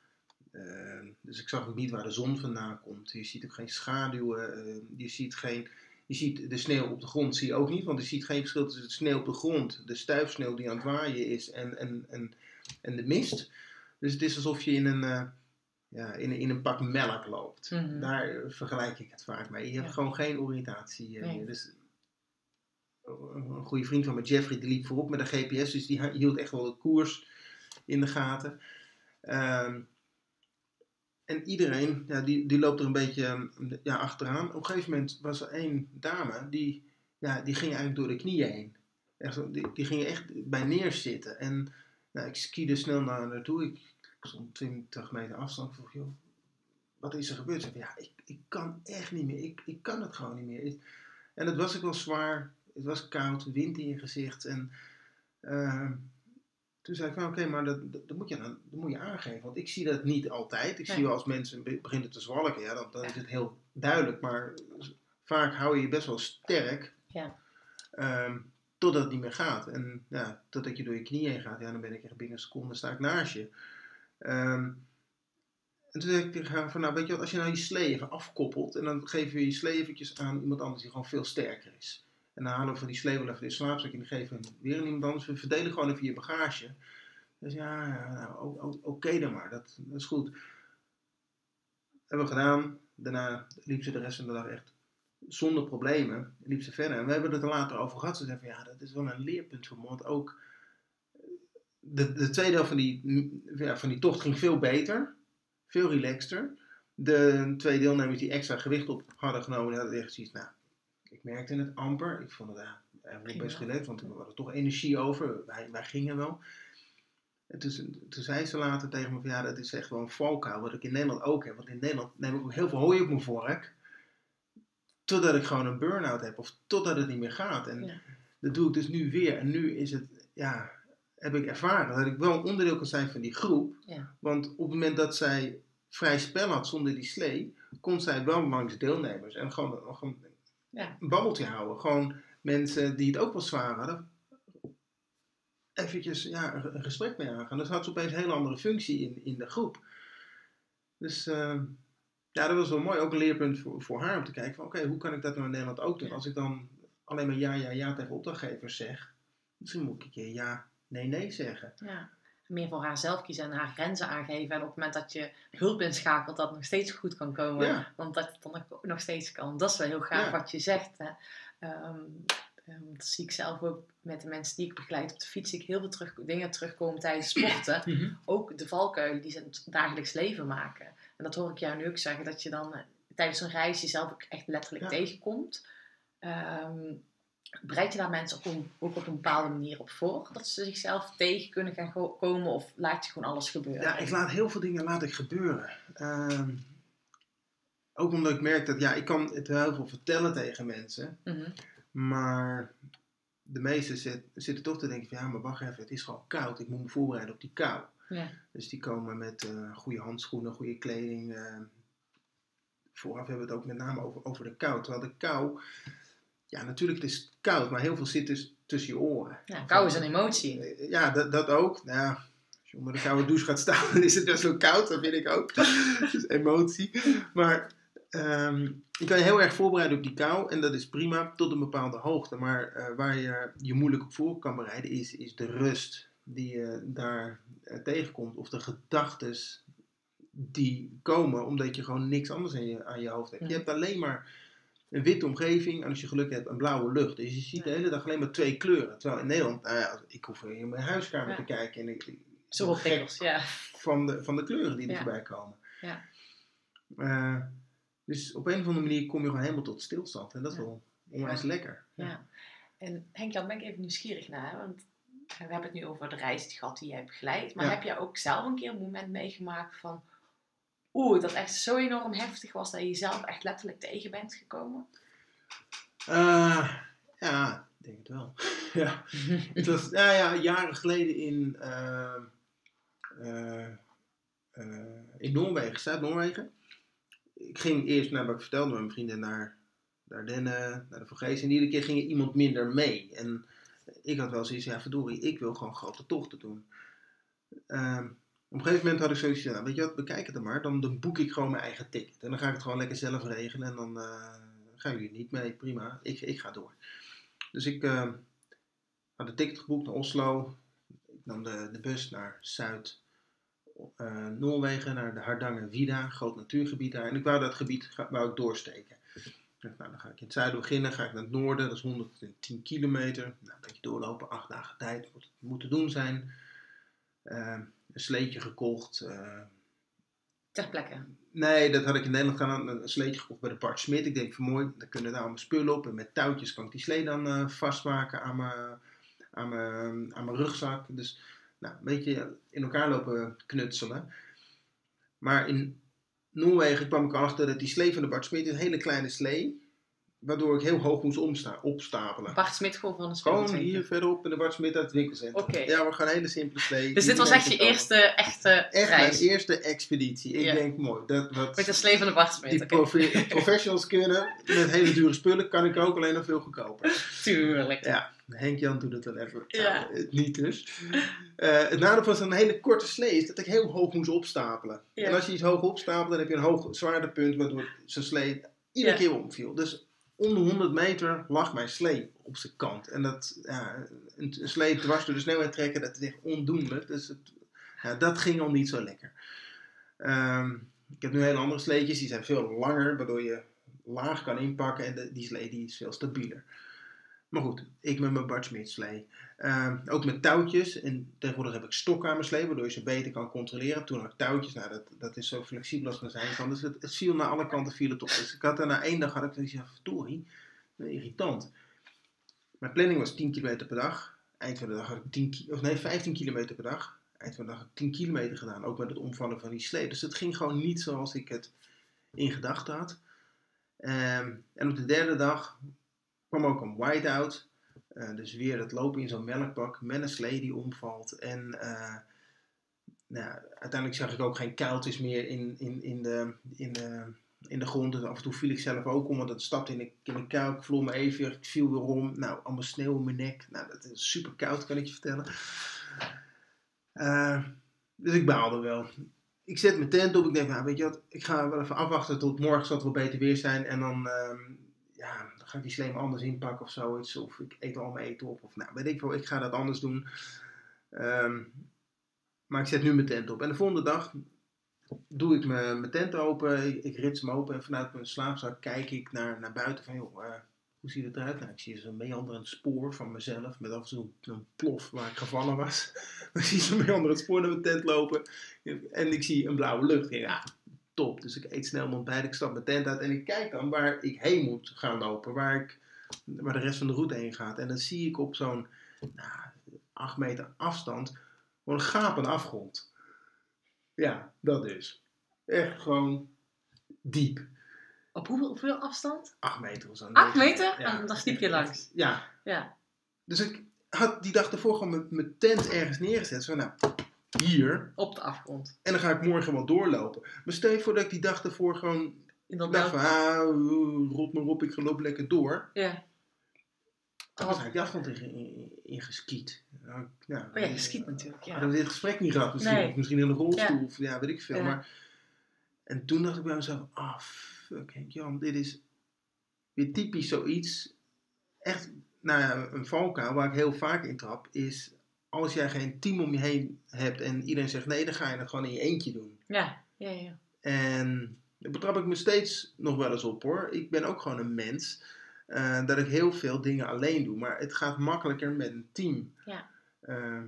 Eh, dus ik zag ook niet waar de zon vandaan komt. Je ziet ook geen schaduwen. eh, je ziet geen... Je ziet de sneeuw op de grond zie je ook niet, want je ziet geen verschil tussen de sneeuw op de grond, de stuifsneeuw die aan het waaien is en, en, en, en de mist. Dus het is alsof je in een, eh, ja, in, in een pak melk loopt. Mhm. Daar eh, vergelijk ik het vaak mee. Je hebt Ja. gewoon geen oriëntatie eh, Nee. meer. Dus, een een goede vriend van me, Jeffrey, die liep voorop met een GPS, dus die hield echt wel de koers in de gaten. Ehm, en iedereen, ja, die, die loopt er een beetje ehm, ja, achteraan. Op een gegeven moment was er één dame, die, ja, die ging eigenlijk door de knieën heen. Echt, die, die ging echt bij neerzitten. En nou, ik skiede snel naar naartoe. Ik, stond 20 meter afstand. Vroeg, joh, wat is er gebeurd? Ze zei, ja, ik, ik kan echt niet meer. Ik, ik kan het gewoon niet meer. Ik- en het was ook wel zwaar. Het was koud, wind in je gezicht. En ehm, toen zei ik van, oké, maar dat, dat, dat moet je dan, dat moet je aangeven. Want ik zie dat niet altijd. Ik Nee. zie wel als mensen be- beginnen te zwalken, ja, dan, dan is het heel duidelijk. Maar vaak hou je je best wel sterk. Ja. ehm, totdat het niet meer gaat. En ja, totdat je door je knieën heen gaat, ja, dan ben ik echt binnen een seconde sta ik naast je. Ehm, en toen zei ik tegen haar van, nou weet je wat, als je nou je slee even afkoppelt en dan geef je je slee aan iemand anders die gewoon veel sterker is. En dan halen we van die slee wel even de slaapzak en die geven we weer aan iemand anders. We verdelen gewoon even je bagage. Dus ja, nou, oké dan maar, dat, is goed. Hebben we gedaan. Daarna liep ze de rest van de dag echt zonder problemen. Liep ze verder. En we hebben het er later over gehad. Ze zei van ja, dat is wel een leerpunt voor me. Ook de, de tweede helft van die, ja, van die tocht ging veel beter. Veel relaxter. De twee deelnemers die extra gewicht op hadden genomen, die hadden echt zoiets, nou, ik merkte het amper. Ik vond het ja, eigenlijk best relaxed, want we hadden toch energie over. Wij, wij gingen wel. En toen, toen zei ze later tegen me van ja, dat is echt wel een valkuil, wat ik in Nederland ook heb. Want in Nederland neem ik ook heel veel hooi op mijn vork. Totdat ik gewoon een burn-out heb of totdat het niet meer gaat. En dat doe ik dus nu weer. En nu is het, ja, heb ik ervaren dat ik wel een onderdeel kan zijn van die groep. Ja. Want op het moment dat zij vrij spel had zonder die slee, kon zij wel langs deelnemers en gewoon, gewoon ja. een babbeltje houden. Gewoon mensen die het ook wel zwaar hadden, eventjes ja, een, gesprek mee aangaan. Dan had ze opeens een hele andere functie in, in de groep. Dus uh, ja, dat was wel mooi. Ook een leerpunt voor, voor haar om te kijken van oké, hoe kan ik dat nou in Nederland ook doen? Als ik dan alleen maar ja, ja, ja tegen opdrachtgevers zeg, misschien moet ik een keer ja, nee, nee zeggen. Ja. Meer voor haarzelf kiezen en haar grenzen aangeven. En op het moment dat je hulp inschakelt, dat nog steeds goed kan komen. Want dat het dan nog steeds kan. Dat is wel heel gaaf wat je zegt. Hè. Um, dat zie ik zelf ook met de mensen die ik begeleid op de fiets. Zie ik heel veel terug, dingen terugkomen tijdens sporten. Mhm. Ook de valkuilen die ze in het dagelijks leven maken. En dat hoor ik jou nu ook zeggen. Dat je dan eh, tijdens een reis jezelf ook echt letterlijk tegenkomt. Um, bereid je daar mensen ook, ook, op een bepaalde manier op voor? Dat ze zichzelf tegen kunnen gaan komen? Of laat je gewoon alles gebeuren? Ja, ik laat heel veel dingen laat ik gebeuren. Ehm, ook omdat ik merk dat ja, ik kan het heel veel vertellen tegen mensen. Mm maar de meesten zit, zitten toch te denken van ja, maar wacht even, het is gewoon koud. Ik moet me voorbereiden op die kou. Ja. Dus die komen met uh, goede handschoenen, goede kleding. Uh, vooraf hebben we het ook met name over, over de kou. Terwijl de kou, ja natuurlijk het is koud, maar heel veel zit dus tussen je oren. Ja, kou is een emotie. Eh, ja, dat, dat ook. Nou ja, als je onder de koude douche gaat staan, dan is het best wel koud, dat vind ik ook. is emotie. Maar Um, je kan je heel erg voorbereiden op die kou en dat is prima tot een bepaalde hoogte. Maar uh, waar je je moeilijk op voor kan bereiden is, is de rust die je daar uh, tegenkomt. Of de gedachten die komen omdat je gewoon niks anders aan je, aan je hoofd hebt. Je hebt alleen maar een witte omgeving en als je geluk hebt een blauwe lucht. Dus je ziet de hele dag alleen maar twee kleuren. Terwijl in Nederland, nou ja, ik hoef in mijn huiskamer te kijken en ik, Zo gek ja. van, de, van de kleuren die er voorbij komen. Ja. Uh, dus op een of andere manier kom je gewoon helemaal tot stilstand. En dat is wel onwijs lekker. Ja. En Henk, dan ben ik even nieuwsgierig naar. Want we hebben het nu over de reis gehad die jij hebt begeleid. Maar heb jij ook zelf een keer een moment meegemaakt van... Oeh, dat echt zo enorm heftig was dat je jezelf echt letterlijk tegen bent gekomen? Uh, ja, ik denk het wel. ja. het was nou ja, jaren geleden in, uh, uh, in Noorwegen, Zuid-Noorwegen ik ging eerst, naar wat ik vertelde, met mijn vrienden naar de Ardennen, naar de Vogezen. En iedere keer ging er iemand minder mee. En ik had wel zoiets, ja verdorie, ik wil gewoon grote tochten doen. Ehm, op een gegeven moment had ik zoiets nou, weet je wat, bekijk het er maar. Dan, dan, boek ik gewoon mijn eigen ticket. En dan ga ik het gewoon lekker zelf regelen. En dan uh, gaan jullie niet mee, prima. Ik, ik ga door. Dus ik uh, had de ticket geboekt naar Oslo. Ik nam de, de bus naar Zuid uh, Noorwegen naar de Hardanger Vida, groot natuurgebied daar. En ik wou dat gebied wou ik doorsteken. Nou, dan ga ik in het zuiden beginnen, ga ik naar het noorden, dat is 110 kilometer. Nou, dat je doorlopen, acht dagen tijd, moet het moeten doen zijn. Een sleetje gekocht. Uh, Ter plekke? Nee, dat had ik in Nederland gedaan. Een sleetje gekocht bij de Bart Smit. Ik denk van mooi, dan kunnen daar allemaal spullen op. En met touwtjes kan ik die slee dan vastmaken aan mijn, aan, mijn, aan mijn rugzak. Dus nou, een beetje in elkaar lopen knutselen. Maar in Noorwegen kwam ik achter dat die slee van de Bart Smit een hele kleine slee. Waardoor ik heel hoog moest omsta opstapelen. Bart gewoon van de Gewoon hier verderop in de Bart uit het winkelcentrum. Ja, we gaan een hele simpele slee. Dus dit was echt je eerste echte Echt mijn eerste expeditie. Ik denk, mooi. Dat, wat Met de slee van de Bart. Die professionals kunnen met hele dure spullen, kan ik ook alleen nog veel goedkoper. Tuurlijk. Ja. Henk Jan doet het dan even. Ja. Nou, niet dus. Eh, het nadeel van zo'n hele korte slee is dat ik heel hoog moest opstapelen. Ja. En als je iets hoog opstapelt, dan heb je een hoog zwaartepunt waardoor zijn slee iedere keer omviel. Dus onder 100 meter lag mijn slee op zijn kant. En dat, een, slee dwars door de snelheid trekken, dat is echt ondoenlijk. Dus dat ging al niet zo lekker. Ehm, ik heb nu hele andere sleetjes, die zijn veel langer, waardoor je laag kan inpakken. En de, die slee die is veel stabieler. Maar goed, ik met mijn Bart slee. Ehm, ook met touwtjes. En tegenwoordig heb ik stokken aan mijn slee, waardoor je ze beter kan controleren. Toen had ik touwtjes. Nou, dat, dat is zo flexibel als het zijn kan. Dus het, het viel naar alle kanten viel het op. Dus ik had er na één dag, had ik verdorie, wat irritant. Mijn planning was 10 kilometer per dag. Eind van de dag had ik 10, ki- of nee, 15 kilometer per dag. Eind van de dag had ik 10 kilometer gedaan. Ook met het omvallen van die slee. Dus het ging gewoon niet zoals ik het in gedachten had. Ehm, en op de derde dag kwam ook een whiteout. Eh, dus weer het lopen in zo'n melkbak met een slee die omvalt. En eh, nou, uiteindelijk zag ik ook geen kuiltjes meer in, in, in, de, in, de, in de grond. Dus af en toe viel ik zelf ook om, want het stapte in een, in een kuil. Ik vloer me even ik viel weer om. Nou, allemaal sneeuw in mijn nek. Nou, dat is super koud, kan ik je vertellen. Eh, dus ik baalde wel. Ik zet mijn tent op. Ik denk, nou, weet je wat, ik ga wel even afwachten tot morgen zal het wel beter weer zijn. En dan, ehm, ja, dan ga ik die sleem anders inpakken of zoiets. Of ik eet al mijn eten op. Of nou, weet ik wel, ik ga dat anders doen. Ehm, maar ik zet nu mijn tent op. En de volgende dag doe ik mijn, mijn tent open. Ik, rits hem open. En vanuit mijn slaapzak kijk ik naar, naar buiten. Van, joh, eh, hoe ziet het eruit? Nou, ik zie zo'n meanderend spoor van mezelf. Met af en toe een plof waar ik gevallen was. ik zie zo'n meanderend spoor naar mijn tent lopen. En ik zie een blauwe lucht. Ja, top. Dus ik eet snel mijn ontbijt. Ik stap mijn tent uit. En ik kijk dan waar ik heen moet gaan lopen. Waar, ik, waar de rest van de route heen gaat. En dan zie ik op zo'n nou, acht meter afstand gewoon een gapende afgrond. Ja, dat dus. Echt gewoon diep. Op hoeveel, hoeveel afstand? 8 meter of zo. Acht negen. meter? Ah, daar sliep je langs. Ja. Ja. Dus ik had die dag ervoor gewoon mijn- mijn tent ergens neergezet. Zo, nou, hier. Op de afgrond. En dan ga ik morgen wel doorlopen. Maar stel je voor dat ik die dag ervoor gewoon In dat dacht van, ah, rot maar op, ik loop lekker door. Ja. Dan was ik die afgrond in, in, in geskiet. Nou, ja, Oh ja, geskiet natuurlijk. Ja. We dit gesprek niet gehad misschien. Nee. Of misschien in een rolstoel. Ja. Of ja, weet ik veel. Ja. Maar, en toen dacht ik bij mezelf, ah fuck Henk Jan, dit is weer typisch zoiets. Echt, nou ja, een valkuil waar ik heel vaak in trap is... Als jij geen team om je heen hebt en iedereen zegt nee, dan ga je het gewoon in je eentje doen. Ja. Ja, ja. En daar betrap ik me steeds nog wel eens op hoor. Ik ben ook gewoon een mens. eh, dat ik heel veel dingen alleen doe. Maar het gaat makkelijker met een team. Ja. Eh,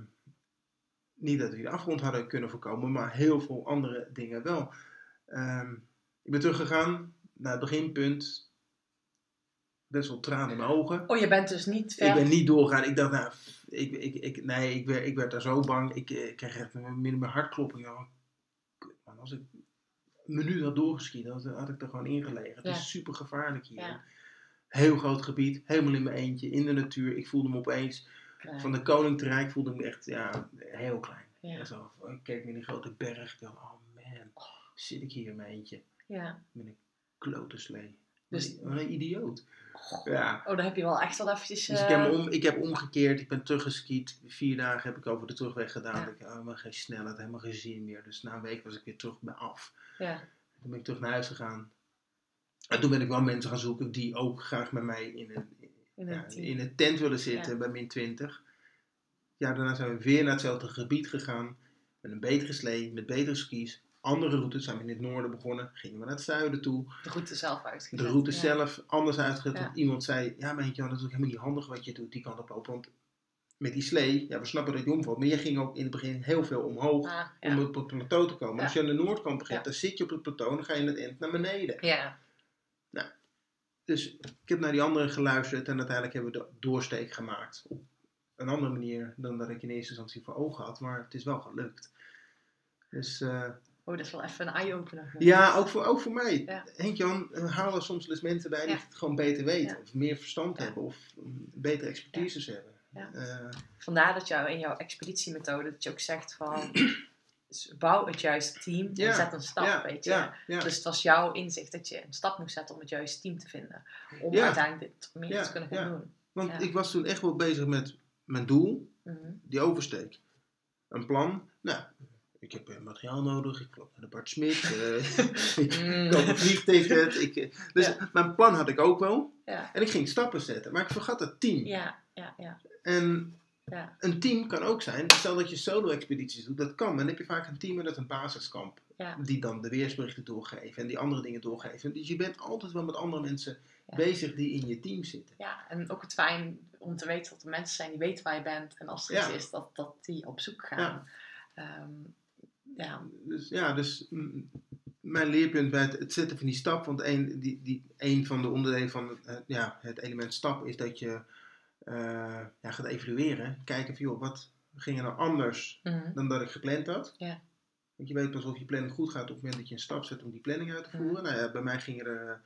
niet dat we de afgrond hadden kunnen voorkomen, maar heel veel andere dingen wel. Ehm, ik ben teruggegaan naar het beginpunt. Best wel tranen in mijn ogen. Oh, je bent dus niet ver. Ik ben niet doorgegaan. Ik dacht, nou, ik, ik, ik, nee, ik werd, ik werd daar zo bang. Ik, eh, ik kreeg echt midden in mijn hartklopping. Oh, man, als ik een minuut had doorgeschiet, dan had, had ik er gewoon ingelegen. Het Ja. is super gevaarlijk hier. Ja. Heel groot gebied, helemaal in mijn eentje, in de natuur. Ik voelde me opeens, Klein. van de koning te rijk, voelde ik me echt ja, heel klein. Ja. Zo, ik keek naar die grote berg. Ik dacht, oh man, zit ik hier in mijn eentje. Ja. Met een klote slee. Dus- Wat een idioot. Ja. Oh, dan heb je wel echt wel eventjes... Dus ik eh, heb, me om, ik heb omgekeerd, ik ben teruggeskiet. Vier dagen heb ik over de terugweg gedaan. Ja. Ik had helemaal geen snelheid, helemaal geen zin meer. Dus na een week was ik weer terug bij af. Ja. Toen ben ik terug naar huis gegaan. En toen ben ik wel mensen gaan zoeken die ook graag met mij in een, In een team. in een tent willen zitten Ja. bij min 20. Ja, daarna zijn we weer naar hetzelfde gebied gegaan. Met een betere slee, met betere skis. Andere routes zijn we in het noorden begonnen. Gingen we naar het zuiden toe. De route zelf uitgezet. De route ja. zelf anders uitgezet. Ja. Iemand zei, ja maar Jan, dat is ook helemaal niet handig wat je doet, die kant op lopen. Want met die slee, ja we snappen dat je omvalt. Maar je ging ook in het begin heel veel omhoog Ah, om op het plateau te komen. Als je aan de noordkant begint, dan zit je op het plateau en dan ga je in het eind naar beneden. ja. Dus ik heb naar die anderen geluisterd en uiteindelijk hebben we de doorsteek gemaakt. Op een andere manier dan dat ik in eerste instantie voor ogen had, maar het is wel gelukt. Dus eh, Oh, dat is wel even een eye-opener. ja, ook voor, ook voor mij. Ja. Henk-Jan, haal er soms eens mensen bij die Ja. het gewoon beter weten. Ja. Of meer verstand hebben. Of betere expertises hebben. Eh, Vandaar dat jou in jouw expeditiemethode, dat je ook zegt van... dus bouw het juiste team en zet een stap, ja, weet je. Dus het was jouw inzicht dat je een stap moest zetten om het juiste team te vinden. Om uiteindelijk dit meer te kunnen gaan doen. Want ik was toen echt wel bezig met mijn doel, Mhm. die oversteek. Een plan. Nou, ik heb eh, materiaal nodig. Ik loop naar de Bart Smit. eh, ik Mm. koop een vliegticket. Ik, eh, dus Ja. mijn plan had ik ook wel. Ja. En ik ging stappen zetten. Maar ik vergat het team. Ja, ja, ja. En Ja. een team kan ook zijn. Stel dat je solo-expedities doet. Dat kan. Dan heb je vaak een team met een basiskamp. Die dan de weersberichten doorgeven. En die andere dingen doorgeven. Dus je bent altijd wel met andere mensen bezig die in je team zitten. Ja, en ook het fijn om te weten dat er mensen zijn die weten waar je bent. En als er iets is, dat, dat die op zoek gaan. Ehm, ja. Dus ja, dus mijn leerpunt bij het, het zetten van die stap, want een, die, die, een van de onderdelen van het, ja, het element stap is dat je eh, ja, gaat evalueren. Kijken van, joh, wat ging er nou anders Mhm. dan dat ik gepland had? Ja. Want je weet pas of je planning goed gaat op het moment dat je een stap zet om die planning uit te Mhm. voeren. Nou ja, bij mij gingen er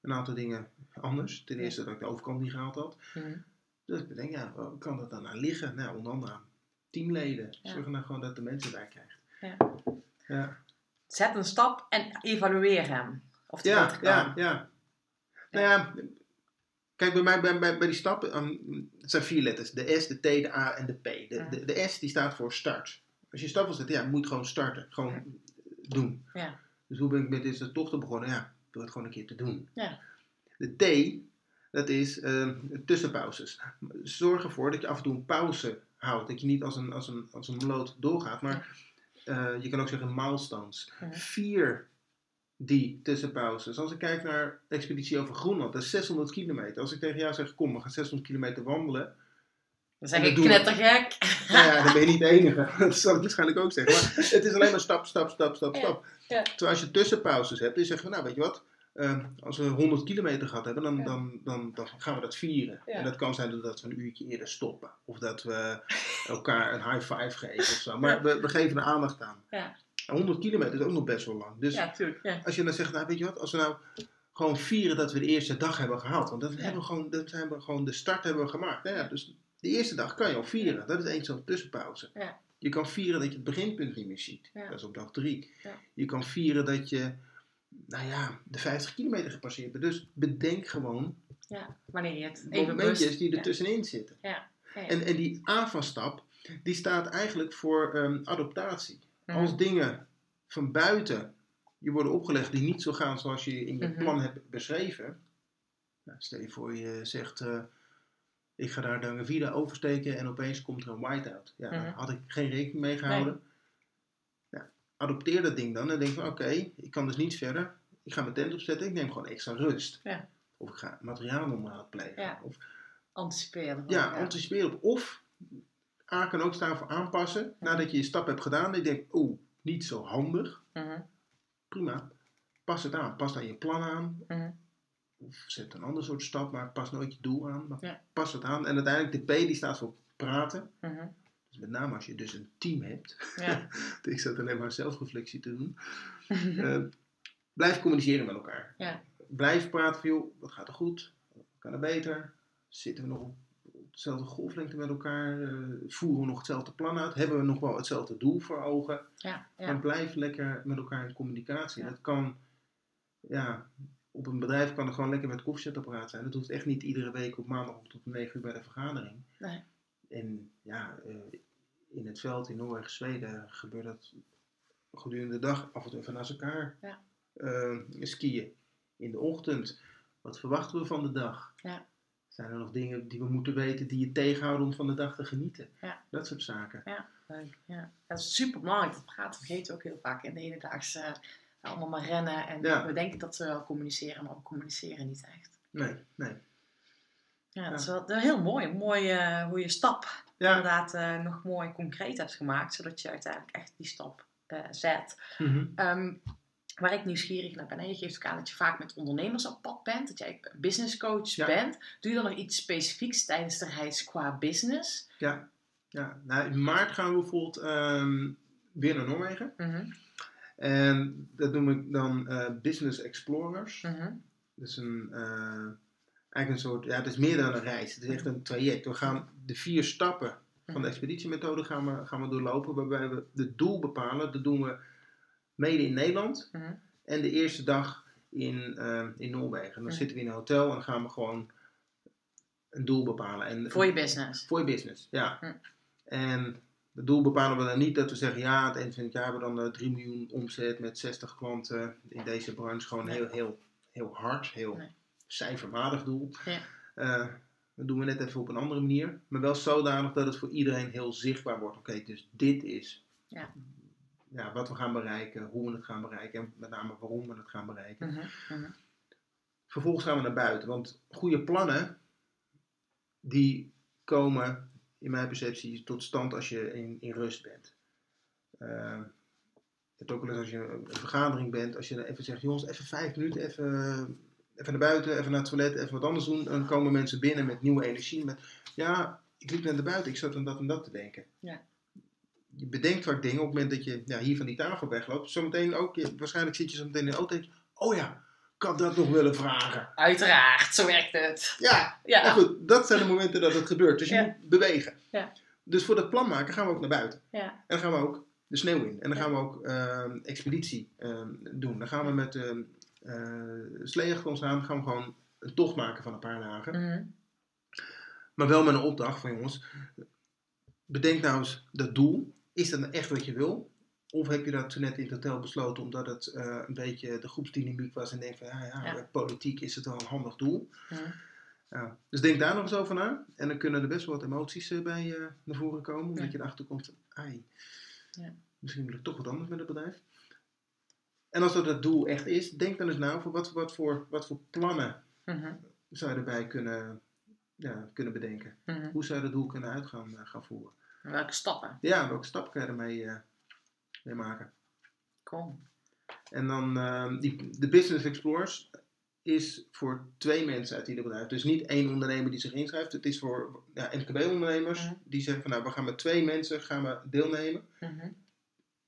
een aantal dingen anders. Ten eerste dat ik de overkant niet gehaald had. Mhm. Dus ik bedenk, ja, waar kan dat dan aan liggen? Nou, onder andere aan teamleden. Zorg nou gewoon dat de mensen bij krijgt. Ja. Ja. Zet een stap en evalueer hem. Of die Ja, ja, ja. Nou ja, kijk bij mij, bij, bij, bij die stappen, ehm, het zijn vier letters. De S, de T, de A en de P. De, Ja. de, de S die staat voor start. Als je stap wil zetten, ja, je moet gewoon starten. Gewoon doen. Ja. Dus hoe ben ik met deze tochten begonnen? Ja, door het gewoon een keer te doen. Ja. De T, dat is ehm, tussenpauzes. Zorg ervoor dat je af en toe een pauze houdt. Dat je niet als een, als een, als een lood doorgaat. Maar eh, je kan ook zeggen milestones. Mhm. Vier die tussenpauzes. Als ik kijk naar de expeditie over Groenland, dat is 600 kilometer. Als ik tegen jou zeg, kom, we gaan 600 kilometer wandelen. Dan zeg ik knettergek. Nou ja, dan ben je niet de enige. Dat zal ik waarschijnlijk ook zeggen. Maar het is alleen maar stap, stap, stap, stap, Ja, stap. ja. Terwijl als je tussenpauzes hebt, dan zeg je, nou weet je wat, eh, als we 100 kilometer gehad hebben, dan, Ja. dan, dan, dan gaan we dat vieren. Ja. En dat kan zijn doordat we een uurtje eerder stoppen. Of dat we elkaar een high five geven of zo. Maar Ja. we, we geven er aandacht aan. Ja. En 100 kilometer is ook nog best wel lang. Dus als je dan zegt, nou weet je wat, als we nou gewoon vieren dat we de eerste dag hebben gehaald. Want dat hebben we gewoon, dat zijn we gewoon, de start hebben we gemaakt. Nou dus de eerste dag kan je al vieren. Dat is één zo'n tussenpauze. Ja. Je kan vieren dat je het beginpunt niet meer ziet. Dat is op dag drie. Ja. Je kan vieren dat je, nou ja, de 50 kilometer gepasseerd. Dus bedenk gewoon ja. Wanneer je het even momentjes die er tussenin zitten. Ja. En, en die A van stap, die staat eigenlijk voor ehm, adaptatie. Mhm. Als dingen van buiten je worden opgelegd die niet zo gaan zoals je in je Mhm. plan hebt beschreven. Nou, stel je voor je zegt, eh, ik ga daar de Ravida oversteken en opeens komt er een whiteout. Ja, daar Mhm. had ik geen rekening mee gehouden. Adopteer dat ding dan en denk van oké, ik kan dus niet verder. Ik ga mijn tent opzetten, ik neem gewoon extra rust. Ja. Of ik ga materiaalonderhoud plegen. Ja. Of Anticiperen. ja, anticiperen op. Of A kan ook staan voor aanpassen. Nadat je je stap hebt gedaan, je denkt, oeh, niet zo handig. Mhm. Prima. Pas het aan. Pas daar je plan aan. Mhm. Of zet een ander soort stap, maar pas nooit je doel aan. Maar Ja. pas het aan. En uiteindelijk, de P die staat voor praten. Mhm. Dus met name als je dus een team hebt. Ja. ik zat alleen maar zelfreflectie te doen. Eh, blijf communiceren met elkaar. Ja. Blijf praten van, joh, wat gaat er goed? Wat kan er beter? Zitten we nog op dezelfde golflengte met elkaar? Eh, voeren we nog hetzelfde plan uit? Hebben we nog wel hetzelfde doel voor ogen? Ja. Maar Ja. blijf lekker met elkaar in communicatie. Dat kan, ja, op een bedrijf kan het gewoon lekker met koffiezetapparaat zijn. Dat hoeft echt niet iedere week op maandag of tot 9 uur bij de vergadering. Nee. En ja, eh, in het veld in Noorwegen, Zweden gebeurt dat gedurende de dag af en toe even naast elkaar Ja. Eh, skiën. In de ochtend, wat verwachten we van de dag? Ja. Zijn er nog dingen die we moeten weten die je tegenhouden om van de dag te genieten? Ja. Dat soort zaken. Leuk, ja. Dat is super belangrijk. Dat praten vergeten we ook heel vaak in de hedendaagse. eh, allemaal maar rennen. En Ja. we denken dat we wel communiceren, maar we communiceren niet echt. Nee, nee. Ja, dat is wel heel mooi. Mooi eh, hoe je stap Ja. inderdaad eh, nog mooi concreet hebt gemaakt. Zodat je uiteindelijk echt die stap eh, zet. Ehm, waar ik nieuwsgierig naar ben. En je geeft ook aan dat je vaak met ondernemers op pad bent. Dat jij business coach Ja. bent. Doe je dan nog iets specifieks tijdens de reis qua business? Ja, ja. Nou, in maart gaan we bijvoorbeeld ehm, weer naar Noorwegen. Mhm, En dat noem ik dan eh, Business Explorers. mhm, Dat is een, eh, eigenlijk een soort, ja, het is meer dan een reis. Het is echt een traject. We gaan de vier stappen van de expeditiemethode gaan we, gaan we doorlopen. Waarbij we het doel bepalen. Dat doen we mede in Nederland. mhm. En de eerste dag in, eh, in Noorwegen. Dan Mhm. zitten we in een hotel en dan gaan we gewoon een doel bepalen. En, Voor je business. Voor je business, ja. Hm. En het doel bepalen we dan niet dat we zeggen, ja, het eind van het jaar hebben we dan eh, 3 miljoen omzet met 60 klanten in deze branche. Gewoon Nee. heel, heel, heel hard, heel Nee. cijfermatig doel. Ja. Eh, dat doen we net even op een andere manier. Maar wel zodanig dat het voor iedereen heel zichtbaar wordt. Oké, dus dit is Ja. Ja, wat we gaan bereiken, hoe we het gaan bereiken en met name waarom we het gaan bereiken. Mhm, mhm. Vervolgens gaan we naar buiten. Want goede plannen, die komen in mijn perceptie tot stand als je in, in rust bent. Eh, het ook wel eens als je een vergadering bent, als je dan even zegt, jongens, even vijf minuten, even, even naar buiten, even naar het toilet, even wat anders doen. Dan komen mensen binnen met nieuwe energie. Met, ja, ik liep net naar buiten, ik zat aan dat en dat te denken. Ja. Je bedenkt vaak dingen op het moment dat je ja, hier van die tafel wegloopt. Zometeen ook, je- waarschijnlijk zit je zo meteen in de auto en denk je, oh ja, ik had dat nog willen vragen. Uiteraard, zo werkt het. Ja, Ja. maar goed, dat zijn de momenten dat het gebeurt. Dus je Ja. moet bewegen. Ja. Dus voor dat plan maken gaan we ook naar buiten. Ja. En dan gaan we ook de sneeuw in. En dan gaan we ook ehm, expeditie ehm, doen. Dan gaan we met uh, achter ons aan. gaan we gewoon een tocht maken van een paar dagen. Mhm. Maar wel met een opdracht van jongens. Bedenk nou eens dat doel. Is dat nou echt wat je wil? Of heb je dat toen net in het hotel besloten omdat het eh, een beetje de groepsdynamiek was en denk van ja, ja, Ja. politiek is het wel een handig doel. Mhm. Ja, dus denk daar nog eens over na. En dan kunnen er best wel wat emoties eh, bij eh, naar voren komen. Omdat Ja. je erachter komt, ai, Ja. misschien wil ik toch wat anders met het bedrijf. En als dat het doel echt is, denk dan eens na voor wat, wat, voor, wat voor plannen Mhm. zou je erbij kunnen, ja, kunnen bedenken. Mhm. Hoe zou je dat doel kunnen uit gaan, eh, gaan voeren? Welke stappen? Ja, welke stap kan je ermee eh, mee maken? Cool. En dan eh, die, de Business Explorers is voor twee mensen uit ieder bedrijf. Dus niet één ondernemer die zich inschrijft. Het is voor ja, MKB-ondernemers Mhm. die zeggen van nou, we gaan met twee mensen gaan we deelnemen. Mhm.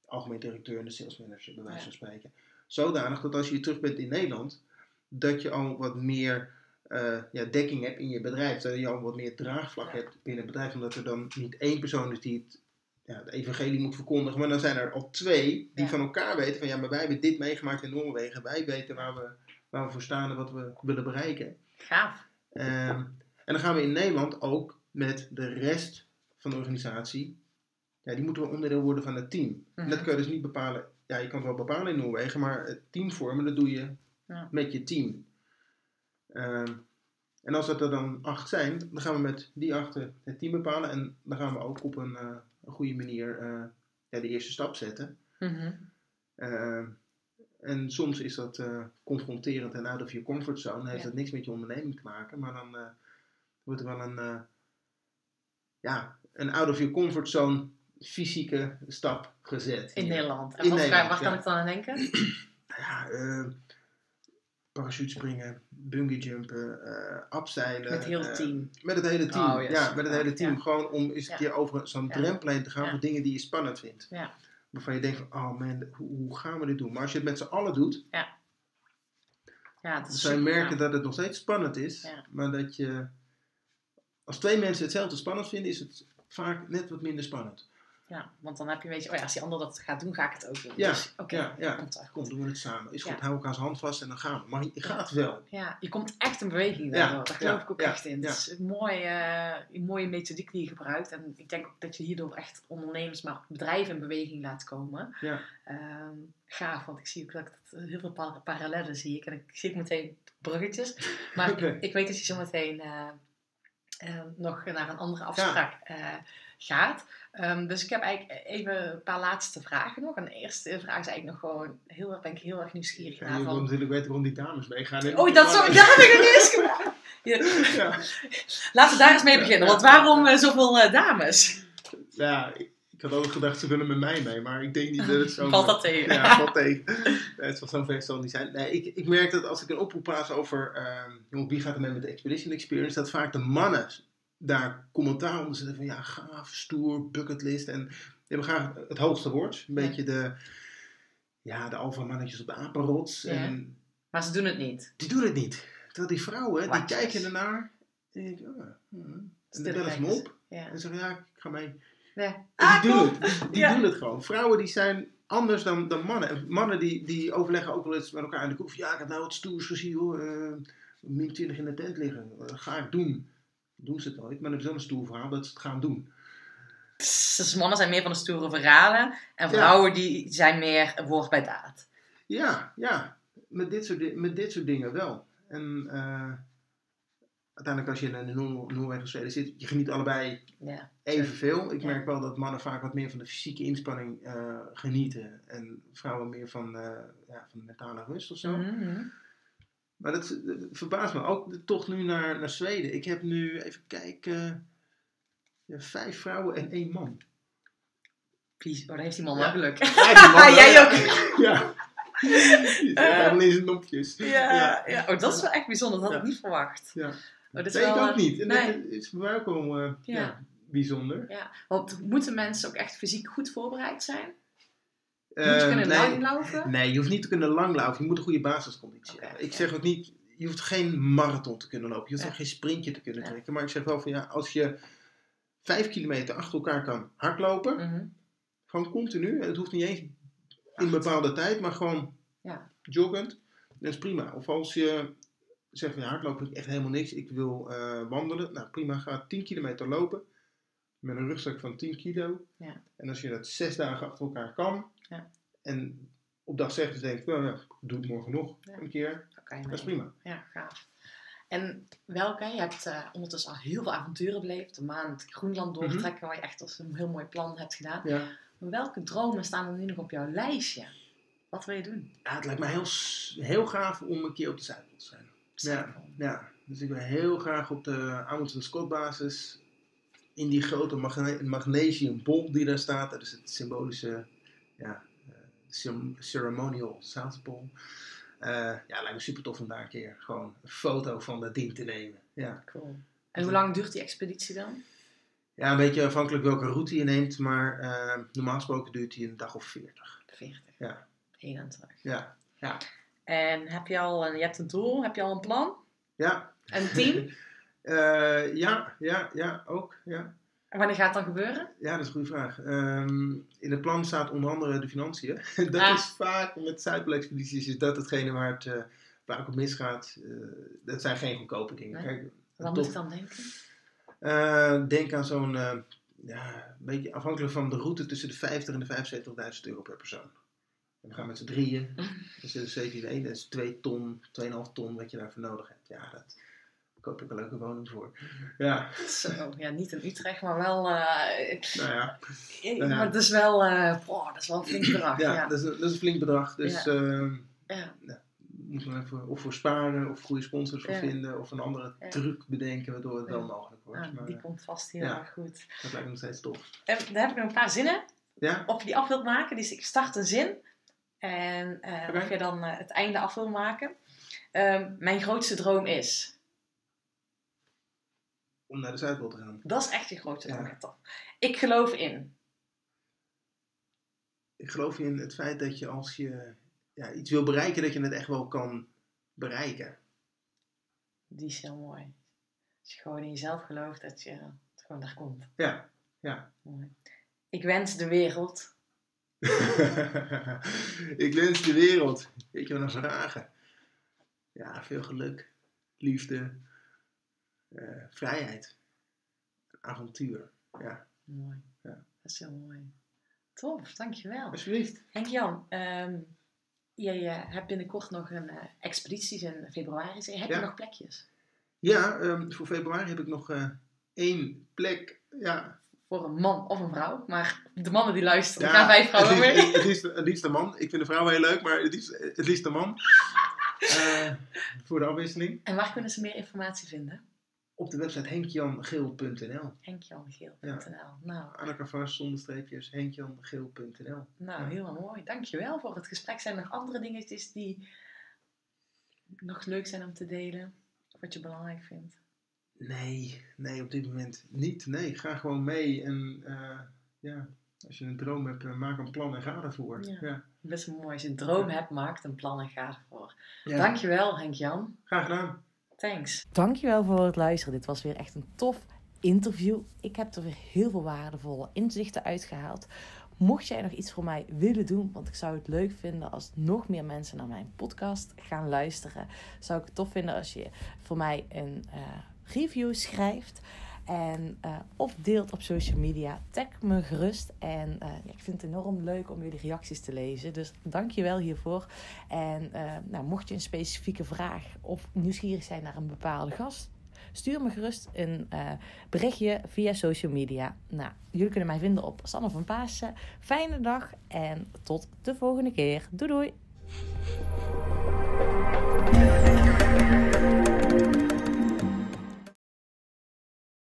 Algemeen directeur en de sales manager, bij wijze Ja. van spreken. Zodanig dat als je terug bent in Nederland, dat je al wat meer eh, ja, dekking hebt in je bedrijf. Dat je al wat meer draagvlak hebt binnen het bedrijf. Omdat er dan niet één persoon is die het, ja, de evangelie moet verkondigen. Maar dan zijn er al twee die Ja. van elkaar weten van ja, maar wij hebben dit meegemaakt in Noorwegen. Wij weten waar we, waar we voor staan en wat we willen bereiken. Gaaf. Ehm, en dan gaan we in Nederland ook met de rest van de organisatie. Ja, die moeten wel onderdeel worden van het team. En Mhm. dat kun je dus niet bepalen. Ja, je kan het wel bepalen in Noorwegen, maar het team vormen, dat doe je Ja. met je team. Ehm, en als dat er dan acht zijn, dan gaan we met die achter het team bepalen. En dan gaan we ook op een, eh, een goede manier eh, ja, de eerste stap zetten. Mhm. Ehm, en soms is dat eh, confronterend en out of your comfort zone. Dan heeft Ja. dat niks met je onderneming te maken. Maar dan wordt er wel een, ja, een out of your comfort zone fysieke stap gezet. In. Nederland. En In wat, Nederland, kan ja. ik dan aan denken? Ja, eh parachutespringen, bungee jumpen, abzeilen. Met heel het eh, team. met het hele team. Oh, yes. Ja, met het Ja, hele team. ja. Gewoon om eens een Ja. keer over zo'n Ja. drempel heen te gaan Ja. voor dingen die je spannend vindt. Ja. Waarvan je denkt van, oh man, hoe, hoe gaan we dit doen? Maar als je het met z'n allen doet, Ja, dat dan is zou je super merken dat het nog steeds spannend is. Ja. Maar dat je, als twee mensen hetzelfde spannend vinden, is het vaak net wat minder spannend. Ja, want dan heb je een beetje, oh ja, als die ander dat gaat doen, ga ik het ook doen. Ja, Dus, oké, ja, ja. komt. Kom, doen we het samen. Is Ja. goed, hou elkaars hand vast en dan gaan we. Maar je gaat wel. Ja, je komt echt in beweging Ja, daardoor. Daar geloof ja, ik ook ja, echt in. ja. Het is een mooie, eh, een mooie methodiek die je gebruikt. En ik denk ook dat je hierdoor echt ondernemers, maar ook bedrijven in beweging laat komen. Ja. Ehm, gaaf, want ik zie ook dat ik dat heel veel par- parallellen zie. ik. En ik zie ook meteen bruggetjes. Maar ik, ik weet dat je zo meteen eh, eh, nog naar een andere afspraak eh, gaat. Ehm, dus ik heb eigenlijk even een paar laatste vragen nog. En de eerste vraag is eigenlijk nog gewoon, heel erg, ben ik heel erg nieuwsgierig naar. je wil natuurlijk weten waarom die dames meegaan. Oh, dat, zo, dat heb ik niet eens gevraagd. Ja, laten we daar eens mee beginnen. Want waarom eh, zoveel eh, dames? Ja, ik, ik had ook gedacht ze willen met mij mee, maar ik denk niet dat het zo... Valt dat tegen? Ja, valt tegen. Nee, het zal zover zal niet zijn. Nee, ik, ik merk dat als ik een oproep plaats over joh, wie gaat er mee met de Expedition Experience, dat vaak de mannen daar commentaar onder zetten van ja, gaaf, stoer, bucketlist. En die hebben graag het hoogste woord. Een beetje de, ja, de alfa mannetjes op de apenrots. Ja. En Maar ze doen het niet. die doen het niet. Terwijl die vrouwen, die kijken ernaar. En die denken, oh, hmm. En dan bellen ze me op. Ja. En zeggen, ja, ik ga mee. Ja. En Ah, die doen het. Die Ja. doen het gewoon. Vrouwen die zijn anders dan, dan mannen. En mannen die, die overleggen ook wel eens met elkaar in de koef. Ja, ik heb nou wat stoers gezien hoor. Eh, min 20 in de tent liggen. Dat ga ik doen. Doen ze het nooit. Maar hebben ze wel een stoer verhaal dat ze het gaan doen. Dus mannen zijn meer van de stoere verhalen. En vrouwen die zijn meer woord bij daad. Ja, ja. Met dit soort, met dit soort dingen wel. En uh, uiteindelijk als je in de Noorwegen of Zweden zit, je geniet allebei ja, evenveel. Ik merk wel dat mannen vaak wat meer van de fysieke inspanning uh, genieten. En vrouwen meer van, uh, ja, van de mentale rust of zo. Mm -hmm. Maar dat, dat, verbaast me. Ook toch nu naar, naar Zweden. Ik heb nu, even kijken, ja, vijf vrouwen en één man. Please. Oh, dan heeft die man ja. Ja, Jij ook. ja. Ja, uh, in zijn nopjes. Ja, ja. ja. Oh, dat is wel echt bijzonder. Dat had ik niet verwacht. Ja. Oh, dat nee, wel, ik ook niet. En nee. dat is voor mij ook wel uh, ja. bijzonder. Ja. Want moeten mensen ook echt fysiek goed voorbereid zijn? Moet je kunnen nee, langlopen? Nee, je hoeft niet te kunnen langlopen. Je moet een goede basisconditie okay, hebben. Ik zeg ook niet, je hoeft geen marathon te kunnen lopen. Je hoeft ook geen sprintje te kunnen trekken. Maar ik zeg wel van ja, als je vijf kilometer achter elkaar kan hardlopen, mm -hmm. gewoon continu. En het hoeft niet eens in een bepaalde tijd, maar gewoon ja. joggend. Dat is prima. Of als je zegt van ja, hardlopen is echt helemaal niks. Ik wil uh, wandelen. Nou prima, ga 10 kilometer lopen. Met een rugzak van 10 kilo. Ja. En als je dat zes dagen achter elkaar kan. Ja. En op dag 6 denk nou ja, doe het morgen nog Ja. een keer. Okay, Dat is prima. Ja, gaaf. En welke? Je hebt uh, ondertussen al heel veel avonturen beleefd. De maand Groenland doortrekken, waar je echt als een heel mooi plan hebt gedaan. Mhm. Ja. Maar welke dromen staan er nu nog op jouw lijstje? Wat wil je doen? ja, het lijkt me heel, heel gaaf om een keer op de Zuidpool te zijn. Ja, ja. Dus ik wil heel graag op de Amundsen Scott basis in die grote magne magnesiumbol die daar staat. Dat is het symbolische, ja, cer- ceremonial South Pole. Uh, ja, lijkt me super tof om daar een keer gewoon een foto van dat ding te nemen. Ja, Cool. En hoe lang duurt die expeditie dan? ja een beetje afhankelijk welke route je neemt, maar uh, normaal gesproken duurt die een dag of 40. 40. Ja. Heen en terug. Ja, ja. En heb je al een, je hebt een doel, heb je al een plan? Ja. Een team? Uh, ja, ja, ja, ook. Ja. En wanneer gaat het dan gebeuren? Ja, dat is een goede vraag. Um, in het plan staat onder andere de financiën. dat Ah. is vaak met Zuidpoolexpedities is dat hetgene waar het uh, vaak op misgaat. Uh, dat zijn geen goedkope dingen. Nee. Kijk, Wat moet ik dan denken? Uh, denk aan zo'n, ja, een beetje afhankelijk van de route tussen de 50 en de 75.000 euro per persoon. En we gaan met z'n drieën. Dus dat is 7 dat is 2 ton, 2,5 ton wat je daarvoor nodig hebt. Ja, dat koop ik een leuke woning voor. Ja. Zo, ja, niet in Utrecht, maar wel. Uh, nou ja. Nou ja. Maar het is wel, uh, dat is wel een flink bedrag. Ja, ja. Dat, is een, dat is een flink bedrag. Dus ja. Uh, ja. Nou, moet er even of voor sparen, of goede sponsors voor Ja. vinden, of een andere Ja. truc bedenken waardoor het wel Ja. mogelijk wordt. Maar die eh, komt vast heel ja. erg goed. dat lijkt me nog steeds tof. En dan heb ik nog een paar zinnen. Ja? Of je die af wilt maken. Dus ik start een zin. En Oké. of je dan het einde af wil maken. Ehm, mijn grootste droom is. Om naar de Zuidpool te gaan. Dat is echt je grootste Ja. Ik geloof in. Ik geloof in het feit dat je als je ja, iets wil bereiken, dat je het echt wel kan bereiken. Die is heel mooi. Als je gewoon in jezelf gelooft dat je het gewoon daar komt. Ja, ja. Mooi. Ik wens de wereld. ik wens de wereld. Weet je wat nog vragen? Ja, veel geluk, liefde, eh, vrijheid, avontuur. Ja, Mooi. Ja. Dat is heel mooi. Tof, dankjewel. alsjeblieft. Henk-Jan, ehm, jij eh, hebt binnenkort nog een eh, expeditie in februari. Heb Ja. je nog plekjes? Ja, ehm, voor februari heb ik nog één plek. Ja, Voor een man of een vrouw. Maar de mannen die luisteren, ja gaan vijf vrouwen het liefst, mee. Het liefst, het liefst een man. Ik vind de vrouw heel leuk, maar het liefst, het liefst man. Voor de afwisseling. En waar kunnen ze meer informatie vinden? Op de website henkjangeel.nl. Henkjangeel.nl Nou, Anneke vast, zonder streepjes, henkjangeel.nl. nou, Ja. heel mooi. Dankjewel voor het gesprek. Zijn er nog andere dingetjes die nog leuk zijn om te delen? Wat je belangrijk vindt? Nee, nee, op dit moment niet. Nee, ga gewoon mee. En eh, ja, als je een droom hebt, eh, maak een plan en ga ervoor. Ja. Ja. Best mooi. Als je een droom hebt, maak een plan en ga ervoor. Ja. Dankjewel, Henk-Jan. Graag gedaan. Thanks. Dankjewel voor het luisteren. Dit was weer echt een tof interview. Ik heb er weer heel veel waardevolle inzichten uitgehaald. Mocht jij nog iets voor mij willen doen, want ik zou het leuk vinden als nog meer mensen naar mijn podcast gaan luisteren, zou ik het tof vinden als je voor mij een eh, reviews schrijft. En, uh, of deelt op social media. Tag me gerust. En uh, ik vind het enorm leuk om jullie reacties te lezen. Dus dank je wel hiervoor. En uh, nou, mocht je een specifieke vraag of nieuwsgierig zijn naar een bepaalde gast. Stuur me gerust een berichtje via social media. Nou, jullie kunnen mij vinden op Sanne van Pasen. Fijne dag en tot de volgende keer. Doei doei!